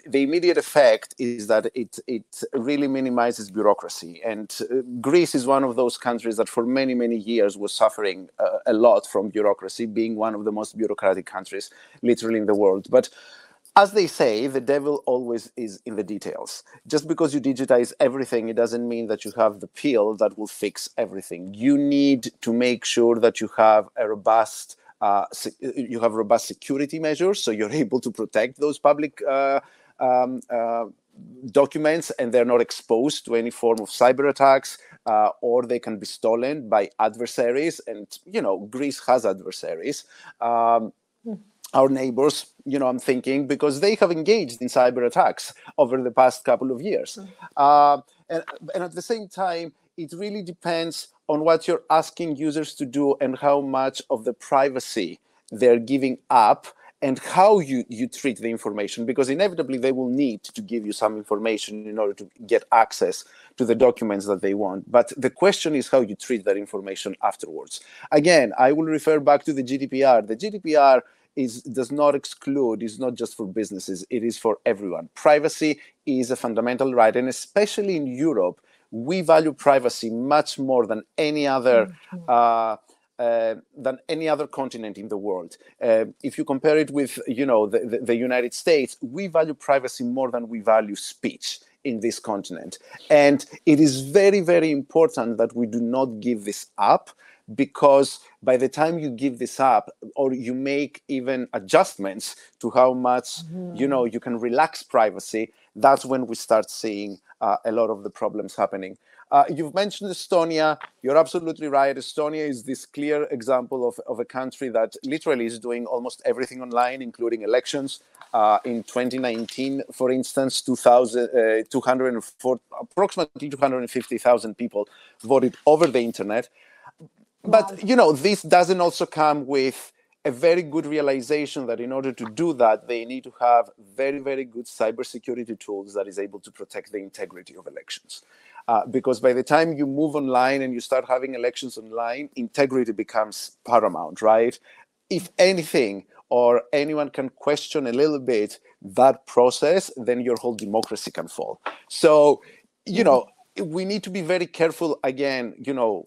the immediate effect is that it it really minimizes bureaucracy. And uh, Greece is one of those countries that for many many years was suffering uh, a lot from bureaucracy, being one of the most bureaucratic countries literally in the world. But as they say, the devil always is in the details. Just because you digitize everything, it doesn't mean that you have the pill that will fix everything. You need to make sure that you have a robust uh, you have robust security measures, so you're able to protect those public uh, um, uh, documents, and they're not exposed to any form of cyber attacks, uh, or they can be stolen by adversaries. And you know, Greece has adversaries. Um, mm our neighbors, you know, I'm thinking because they have engaged in cyber attacks over the past couple of years. Mm. Uh, and, and at the same time, it really depends on what you're asking users to do and how much of the privacy they're giving up and how you, you treat the information because inevitably they will need to give you some information in order to get access to the documents that they want but the question is how you treat that information afterwards again i will refer back to the gdpr the gdpr is does not exclude is not just for businesses it is for everyone privacy is a fundamental right and especially in europe we value privacy much more than any other mm-hmm. uh, uh, than any other continent in the world. Uh, if you compare it with, you know, the, the, the, United States, we value privacy more than we value speech in this continent. And it is very, very important that we do not give this up because by the time you give this up or you make even adjustments to how much mm-hmm. you know you can relax privacy that's when we start seeing uh, a lot of the problems happening. Uh, you've mentioned estonia. You're absolutely right. Estonia is this clear example of, of a country that literally is doing almost everything online including elections. Uh, in 2019 for instance 2000, uh, approximately 250000 people voted over the internet but you know this doesn't also come with a very good realization that in order to do that they need to have very very good cybersecurity tools that is able to protect the integrity of elections. Uh, because by the time you move online and you start having elections online integrity becomes paramount right? If anything or anyone can question a little bit that process then your whole democracy can fall. So you know we need to be very careful again you know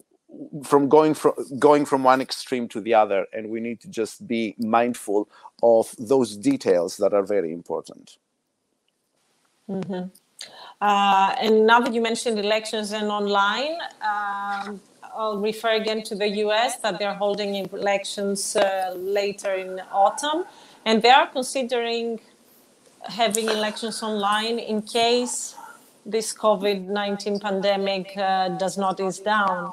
from going from going from one extreme to the other and we need to just be mindful of those details that are very important mm-hmm. uh, and now that you mentioned elections and online um, i'll refer again to the us that they're holding elections uh, later in autumn and they are considering having elections online in case this covid-19 pandemic uh, does not ease down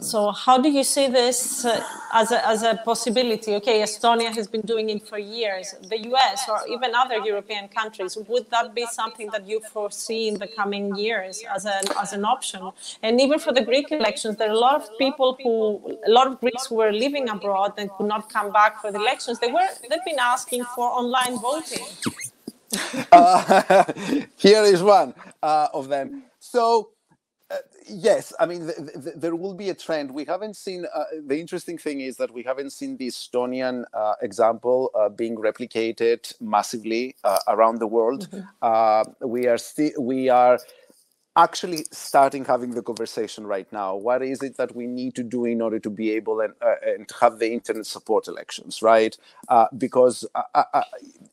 so how do you see this uh, as, a, as a possibility? Okay, Estonia has been doing it for years. The US or even other European countries, would that be something that you foresee in the coming years as an, as an option? And even for the Greek elections, there are a lot of people who, a lot of Greeks who were living abroad and could not come back for the elections. They were, they've been asking for online voting. uh, here is one uh, of them. So yes, I mean, the, the, there will be a trend. We haven't seen. Uh, the interesting thing is that we haven't seen the Estonian uh, example uh, being replicated massively uh, around the world. Mm-hmm. Uh, we are still we are actually starting having the conversation right now. What is it that we need to do in order to be able and, uh, and have the internet support elections, right? Uh, because uh, uh, uh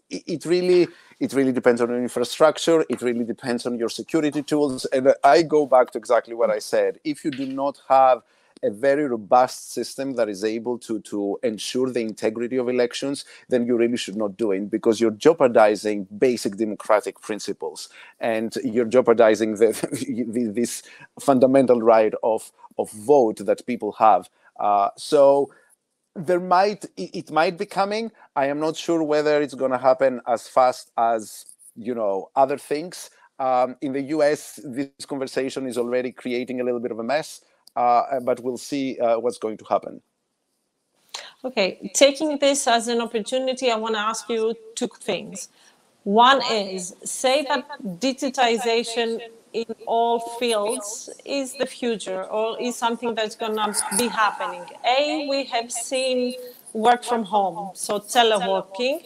it really it really depends on your infrastructure. It really depends on your security tools. And I go back to exactly what I said. If you do not have a very robust system that is able to to ensure the integrity of elections, then you really should not do it because you're jeopardizing basic democratic principles and you're jeopardizing the, this fundamental right of of vote that people have. Uh, so there might it might be coming. I am not sure whether it's going to happen as fast as you know other things. Um, in the US, this conversation is already creating a little bit of a mess. Uh, but we'll see uh, what's going to happen. Okay, taking this as an opportunity, I want to ask you two things. One is say that digitization in all fields is the future or is something that's going to be happening. A, we have seen work from home, so teleworking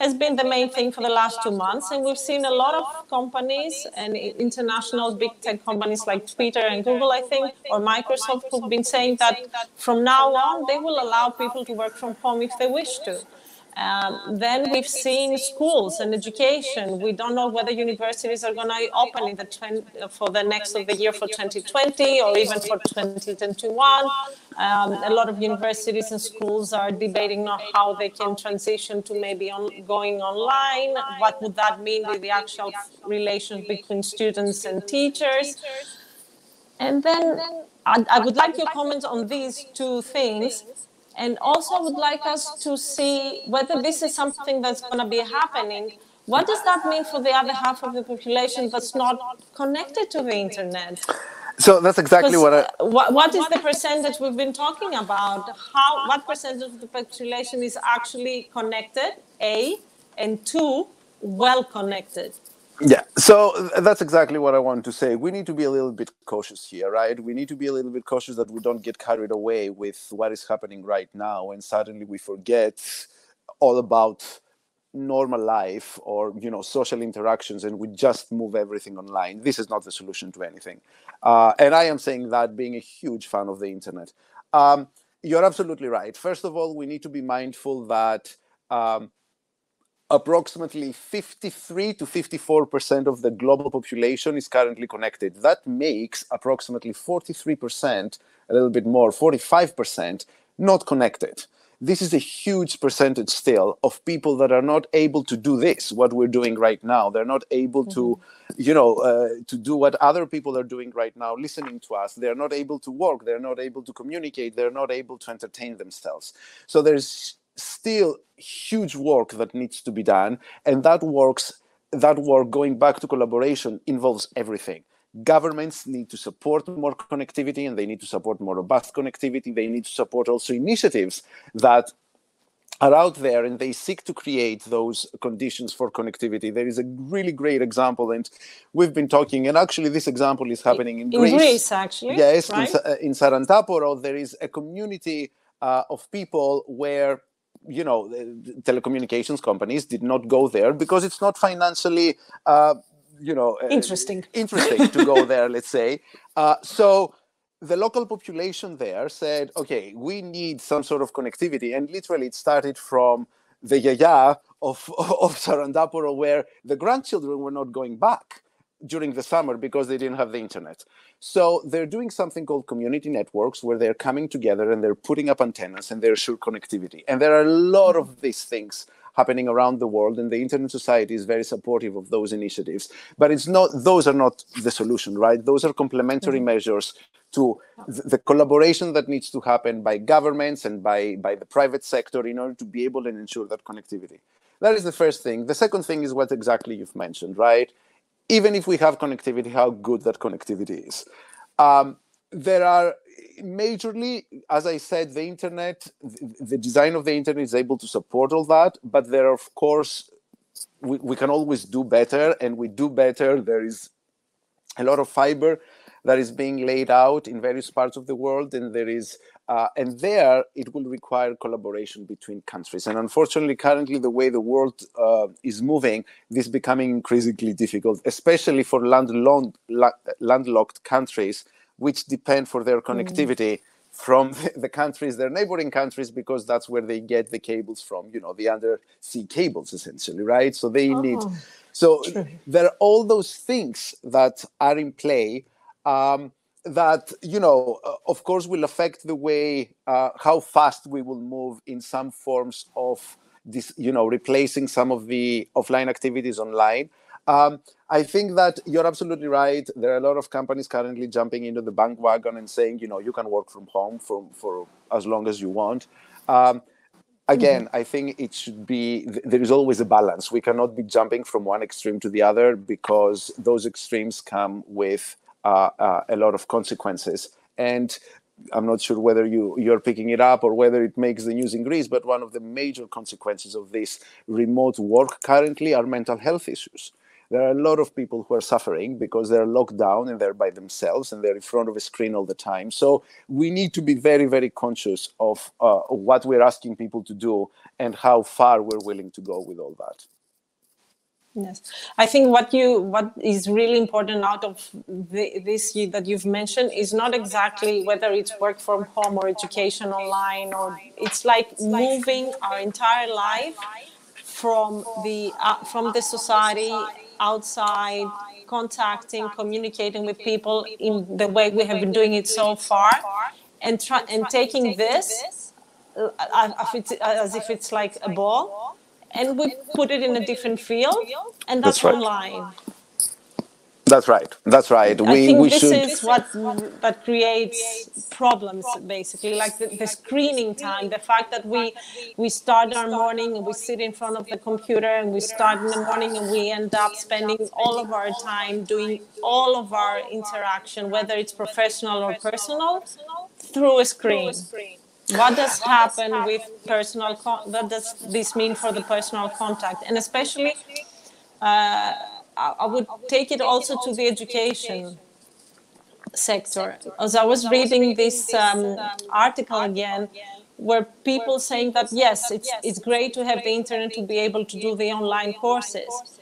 has been the main thing for the last two months. And we've seen a lot of companies and international big tech companies like Twitter and Google, I think, or Microsoft, who've been saying that from now on, they will allow people to work from home if they wish to. Um, then we've seen schools and education. We don't know whether universities are going to open the 20, for the next of the year for 2020 or even for 2021. Um, a lot of universities and schools are debating how they can transition to maybe on, going online. What would that mean with the actual relations between students and teachers? And then I, I would like your comments on these two things. And also, would like us to see whether this is something that's going to be happening. What does that mean for the other half of the population that's not connected to the internet? So that's exactly what I. What, what is the percentage we've been talking about? How what percentage of the population is actually connected? A and two, well connected. Yeah, so that's exactly what I want to say. We need to be a little bit cautious here, right? We need to be a little bit cautious that we don't get carried away with what is happening right now, and suddenly we forget all about normal life or you know social interactions and we just move everything online this is not the solution to anything uh, and i am saying that being a huge fan of the internet um, you're absolutely right first of all we need to be mindful that um, approximately 53 to 54 percent of the global population is currently connected. That makes approximately 43 percent a little bit more 45 percent not connected. This is a huge percentage still of people that are not able to do this what we're doing right now. They're not able mm-hmm. to you know uh, to do what other people are doing right now listening to us. They're not able to work. They're not able to communicate. They're not able to entertain themselves. So there's still huge work that needs to be done and that works that work going back to collaboration involves everything governments need to support more connectivity and they need to support more robust connectivity. They need to support also initiatives that are out there and they seek to create those conditions for connectivity. There is a really great example, and we've been talking, and actually, this example is happening in, in Greece. Greece. actually. Yes, right? in, in Sarantaporo, there is a community uh, of people where you know telecommunications companies did not go there because it's not financially uh, you know uh, interesting. interesting to go there let's say. Uh, so the local population there said okay we need some sort of connectivity. And literally it started from the yaya of of Sarantaporo where the grandchildren were not going back during the summer because they didn't have the internet. So they're doing something called community networks where they're coming together and they're putting up antennas and they're sure connectivity. And there are a lot of these things happening around the world and the internet society is very supportive of those initiatives. But it's not those are not the solution right? Those are complementary mm-hmm. measures to the collaboration that needs to happen by governments and by by the private sector in order to be able to ensure that connectivity. That is the first thing. The second thing is what exactly you've mentioned right even if we have connectivity how good that connectivity is um, there are majorly, as I said, the internet, the design of the internet is able to support all that, but there are, of course, we, we can always do better, and we do better. There is a lot of fiber that is being laid out in various parts of the world, and there is uh, and there it will require collaboration between countries. And unfortunately, currently the way the world uh, is moving, this is becoming increasingly difficult, especially for landlocked, landlocked countries, which depend for their mm. connectivity. Mm from the countries, their neighboring countries, because that's where they get the cables from, you know, the undersea cables essentially, right? So they oh, need, so true. there are all those things that are in play um, that, you know, uh, of course will affect the way, uh, how fast we will move in some forms of this, you know, replacing some of the offline activities online. Um, I think that you're absolutely right. There are a lot of companies currently jumping into the bandwagon and saying, you know, you can work from home for, for as long as you want. Um, again, mm-hmm. I think it should be, there is always a balance. We cannot be jumping from one extreme to the other because those extremes come with a lot of consequences. And I'm not sure whether you you're picking it up or whether it makes the news in Greece, but one of the major consequences of this remote work currently are mental health issues there are a lot of people who are suffering because they're locked down and they're by themselves and they're in front of a screen all the time. So we need to be very, very conscious of uh, what we're asking people to do and how far we're willing to go with all that. Yes, I think what you what is really important out of the, this that you've mentioned is not exactly whether it's work from home or education online or it's like moving our entire life from the uh, from the society outside, contacting, communicating with people in the way we have been doing it so far, and try, and taking this uh, as if it's like a ball, and we put it in a different field, and that's, that's right. online. That's right. That's right. We, I think we this should... is what that creates problems, basically, like the, the, screening time, the fact that we we start our morning and we sit in front of the computer and we start in the morning and we end up spending all of our time doing all of our interaction, whether it's professional or personal, through a screen. What does happen with personal? what does this mean for the personal contact, and especially? Uh, I would take it also to the education sector. As I was reading this um, article again, where people saying that yes, it's it's great to have the internet to be able to do the online courses,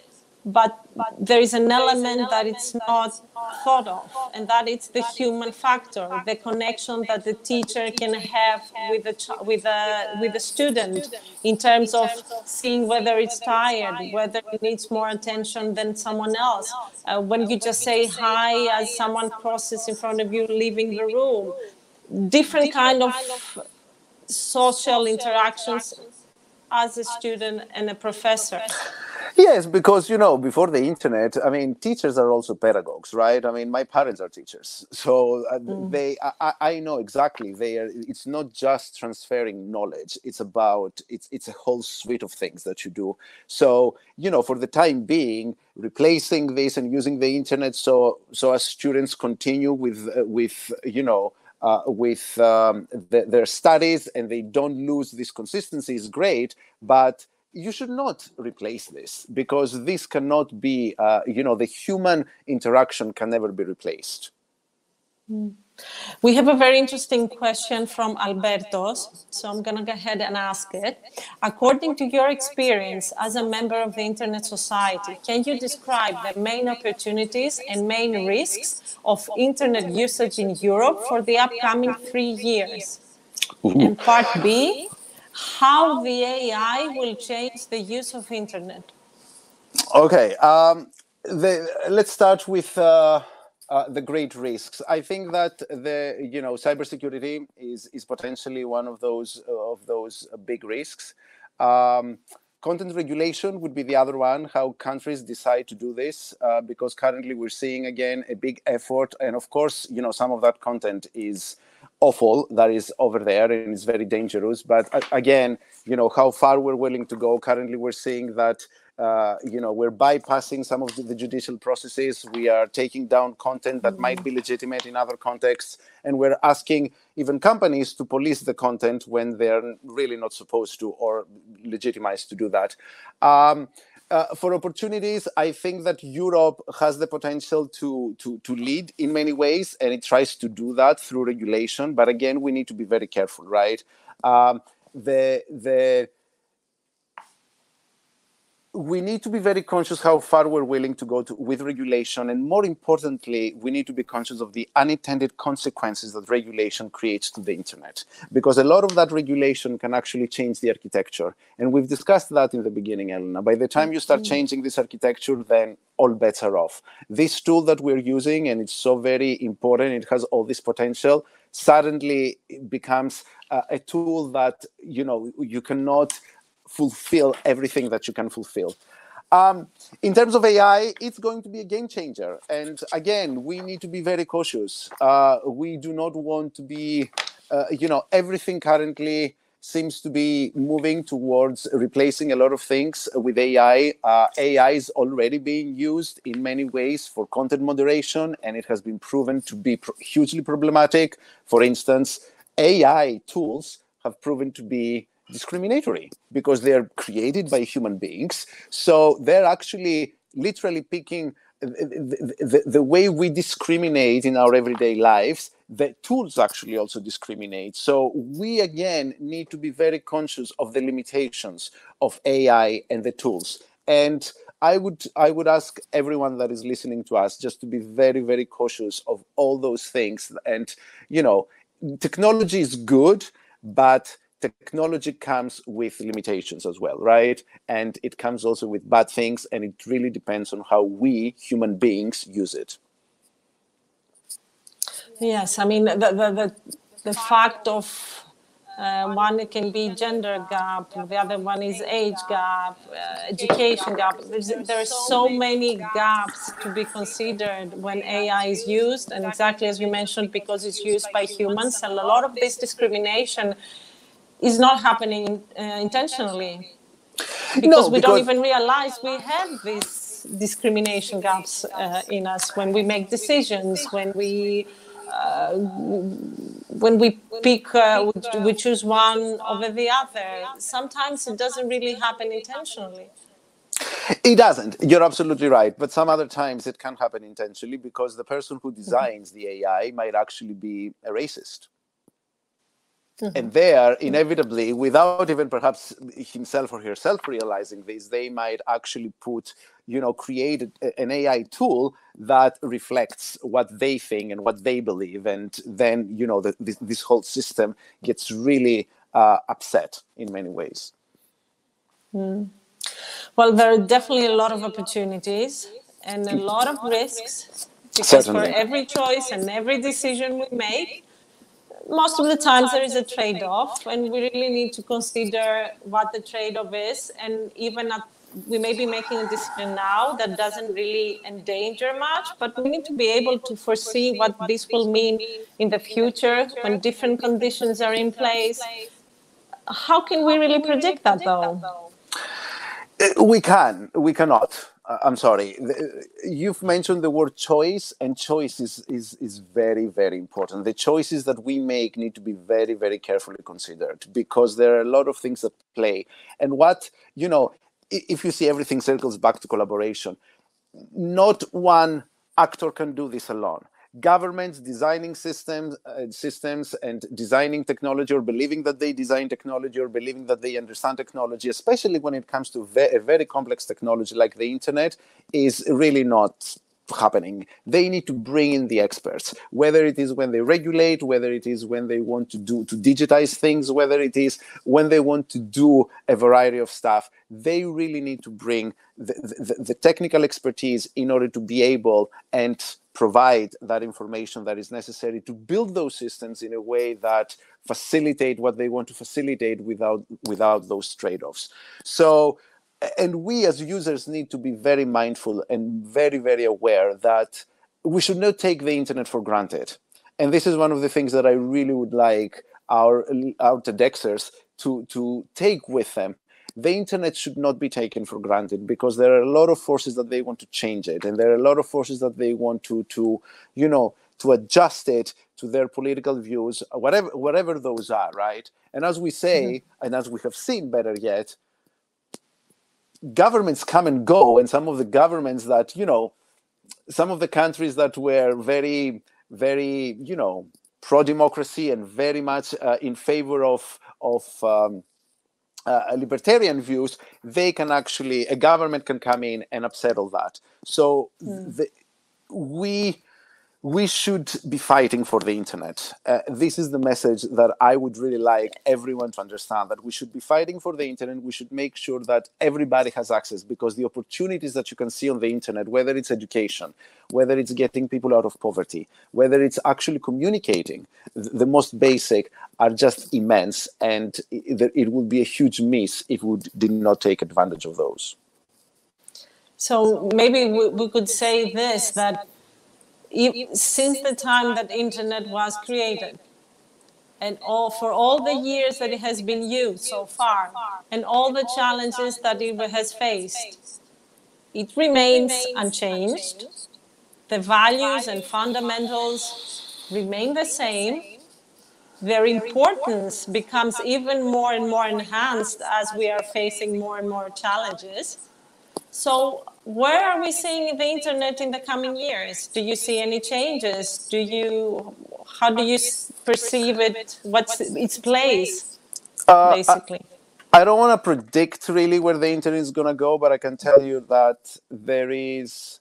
but there is an element that it's not thought of, and that it's the human factor, the connection that the teacher can have with the with the with the student in terms of seeing whether it's tired, whether it needs more attention than someone else. Uh, when you just say hi as someone crosses in front of you, leaving the room, different kind of social interactions as a student and a professor. Yes, because you know, before the internet, I mean, teachers are also pedagogues, right? I mean, my parents are teachers, so uh, mm. they, I, I, know exactly. They are. It's not just transferring knowledge; it's about it's it's a whole suite of things that you do. So you know, for the time being, replacing this and using the internet, so so as students continue with uh, with you know. Uh, with um, the, their studies and they don't lose this consistency is great but you should not replace this because this cannot be, uh, you know, the human interaction can never be replaced. Mm. We have a very interesting question from Albertos, so I'm going to go ahead and ask it. According to your experience as a member of the Internet Society, can you describe the main opportunities and main risks of Internet usage in Europe for the upcoming three years? Ooh. And part B, how the AI will change the use of internet. Okay, um, the, let's start with uh, uh, the great risks. I think that the you know cybersecurity is is potentially one of those uh, of those big risks. Um, content regulation would be the other one. How countries decide to do this, uh, because currently we're seeing again a big effort, and of course you know some of that content is awful that is over there and it's very dangerous. But again you know how far we're willing to go. Currently we're seeing that uh, you know we're bypassing some of the, the, judicial processes. We are taking down content that mm-hmm. might be legitimate in other contexts. And we're asking even companies to police the content when they're really not supposed to or legitimized to do that. Um, uh, for opportunities, I think that Europe has the potential to, to, to lead in many ways, and it tries to do that through regulation. But again, we need to be very careful, right? Um, the the we need to be very conscious how far we're willing to go to, with regulation and more importantly we need to be conscious of the unintended consequences that regulation creates to the internet because a lot of that regulation can actually change the architecture. And we've discussed that in the beginning elena. By the time you start mm-hmm. changing this architecture then all bets are off. This tool that we're using and it's so very important it has all this potential suddenly becomes uh, a tool that you know you cannot fulfill everything that you can fulfill. Um, in terms of AI, it's going to be a game changer. And again, we need to be very cautious. Uh, we do not want to be, uh, you know, everything currently seems to be moving towards replacing a lot of things with AI. Uh, AI is already being used in many ways for content moderation, and it has been proven to be hugely problematic. For instance, AI tools have proven to be discriminatory because they're created by human beings. So they're actually literally picking the, the, the, way we discriminate in our everyday lives, the tools actually also discriminate. So we again need to be very conscious of the limitations of AI and the tools. And I would I would ask everyone that is listening to us just to be very very cautious of all those things. And you know, technology is good, but technology comes with limitations as well, right? And it comes also with bad things, and it really depends on how we human beings use it. Yes, I mean the the the, the fact of uh, one can be gender gap, the other one is age gap, uh, education gap. There's, there are so many gaps to be considered when AI is used, and exactly as you mentioned, because it's used by humans, and a lot of this discrimination is not happening uh, intentionally because no, we don't even realize we have these discrimination gaps uh, in us when we make decisions when we uh, when we pick uh, we choose one over the other sometimes it doesn't really happen intentionally it doesn't. You're absolutely right. But some other times it can happen intentionally because the person who designs the AI might actually be a racist Mm-hmm. And there, inevitably, without even perhaps himself or herself realizing this, they might actually put, you know, create an AI tool that reflects what they think and what they believe. And then, you know, the, this, this, whole system gets really uh, upset in many ways. Mm. Well, there are definitely a lot of opportunities and a lot of risks because Certainly. for every choice and every decision we make, most of the times there is a trade-off and we really need to consider what the trade-off is and even at, we may be making a decision now that doesn't really endanger much but we need to be able to foresee what this will mean in the future when different conditions are in place. How can we really predict that though? Uh, we can. We cannot I'm sorry. You've mentioned the word choice, and choice is, is, is very, very important. The choices that we make need to be very, very carefully considered because there are a lot of things that play. And what, you know, if you see everything circles back to collaboration, not one actor can do this alone governments designing systems uh, systems and designing technology or believing that they design technology or believing that they understand technology especially when it comes to ve- a very complex technology like the internet is really not happening. They need to bring in the experts whether it is when they regulate whether it is when they want to do to digitize things whether it is when they want to do a variety of stuff. They really need to bring the, the, the technical expertise in order to be able and provide that information that is necessary to build those systems in a way that facilitate what they want to facilitate without without those trade-offs. So and we as users need to be very mindful and very very aware that we should not take the internet for granted. And this is one of the things that i really would like our our TEDxers to to take with them the internet should not be taken for granted because there are a lot of forces that they want to change it and there are a lot of forces that they want to to you know to adjust it to their political views whatever whatever those are right and as we say mm-hmm. and as we have seen better yet governments come and go, and some of the governments that you know, some of the countries that were very, very you know, pro-democracy and very much uh, in favor of of um, uh, libertarian views, they can actually a government can come in and upset all that. So mm. the, we we should be fighting for the internet. Uh, this is the message that I would really like everyone to understand that we should be fighting for the internet. We should make sure that everybody has access because the opportunities that you can see on the internet, whether it's education, whether it's getting people out of poverty, whether it's actually communicating, the most basic are just immense. And it, would be a huge miss if we did not take advantage of those. So maybe we could say this that since the time that internet was created. And all for all the years that it has been used so far and all the challenges that it has faced it remains unchanged. The values and fundamentals remain the same. Their importance becomes even more and more enhanced as we are facing more and more challenges. So where are we seeing the internet in the coming years? Do you see any changes? Do you, how do you perceive it? What's its place, uh, basically? I, I don't want to predict really where the internet is going to go, but I can tell you that there is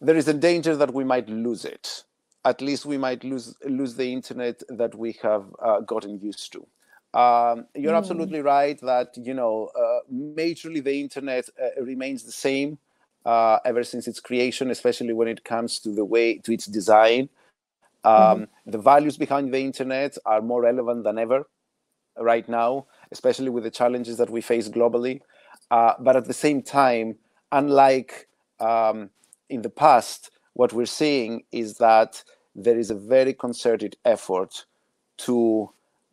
there is a danger that we might lose it. At least we might lose lose the internet that we have uh, gotten used to. Um, you're mm. absolutely right that you know uh, majorly the internet uh, remains the same uh, ever since its creation, especially when it comes to the way to its design. Um, mm-hmm. The values behind the internet are more relevant than ever right now, especially with the challenges that we face globally. Uh, but at the same time, unlike um, in the past, what we're seeing is that there is a very concerted effort to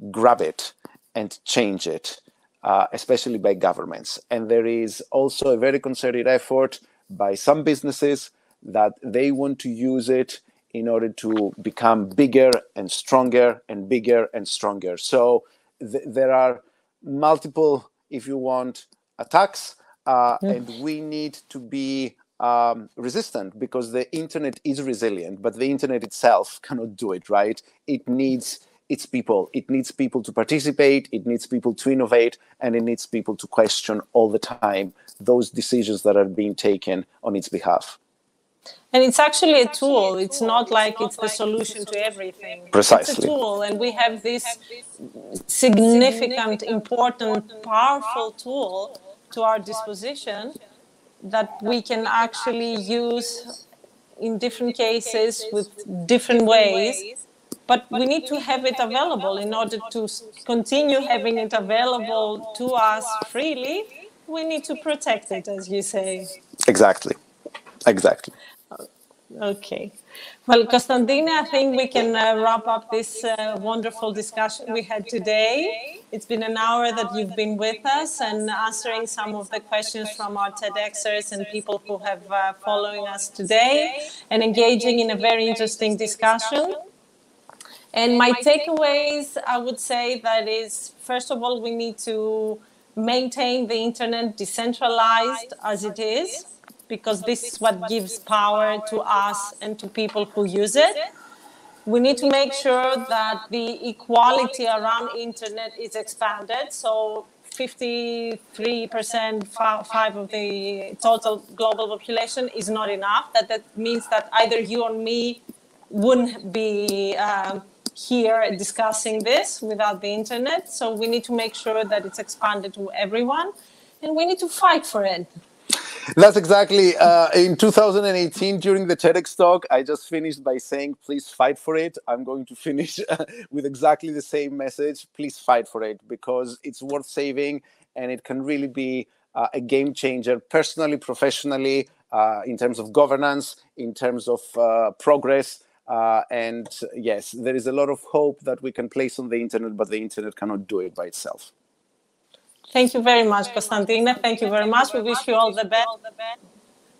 grab it and change it, uh, especially by governments. And there is also a very concerted effort by some businesses that they want to use it in order to become bigger and stronger and bigger and stronger. So th- there are multiple, if you want, attacks, uh, and we need to be um, resistant because the internet is resilient, but the internet itself cannot do it, right? It needs its people. It needs people to participate, it needs people to innovate, and it needs people to question all the time those decisions that are being taken on its behalf. And it's actually a tool. It's not like it's the solution to everything. Precisely. It's a tool, and we have this significant, important, powerful tool to our disposition that we can actually use in different cases with different ways but we need to have it available in order to continue having it available to us freely we need to protect it as you say. exactly. Exactly. Okay. Well Constantine, i think we can uh, wrap up this uh, wonderful discussion we had today. it's been an hour that you've been with us and answering some of the questions from our TEDxers and people who have uh, following us today and engaging in a very interesting discussion and my takeaways, I would say that is first of all, we need to maintain the internet decentralized as it is, because this is what gives power to us and to people who use it. We need to make sure that the equality around internet is expanded. So 53% five of the total global population is not enough. That that means that either you or me wouldn't be uh, here discussing this without the internet. So we need to make sure that it's expanded to everyone and we need to fight for it. That's exactly uh, in 2018 during the TEDx talk. I just finished by saying, please fight for it. I'm going to finish with exactly the same message. Please fight for it because it's worth saving and it can really be uh, a game changer personally, professionally, uh, in terms of governance, in terms of uh, progress. Uh, and yes, there is a lot of hope that we can place on the internet, but the internet cannot do it by itself. Thank you very much, Constantina. Thank you very much. We wish you all the best.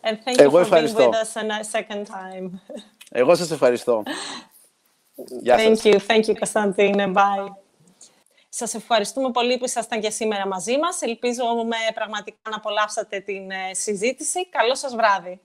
And thank you for being with us a second time. Εγώ σας ευχαριστώ. Thank you. Thank you, Constantina. Bye. Σας ευχαριστούμε πολύ που ήσασταν και σήμερα μαζί μας. Ελπίζουμε πραγματικά να απολαύσατε την συζήτηση. Καλό σας βράδυ.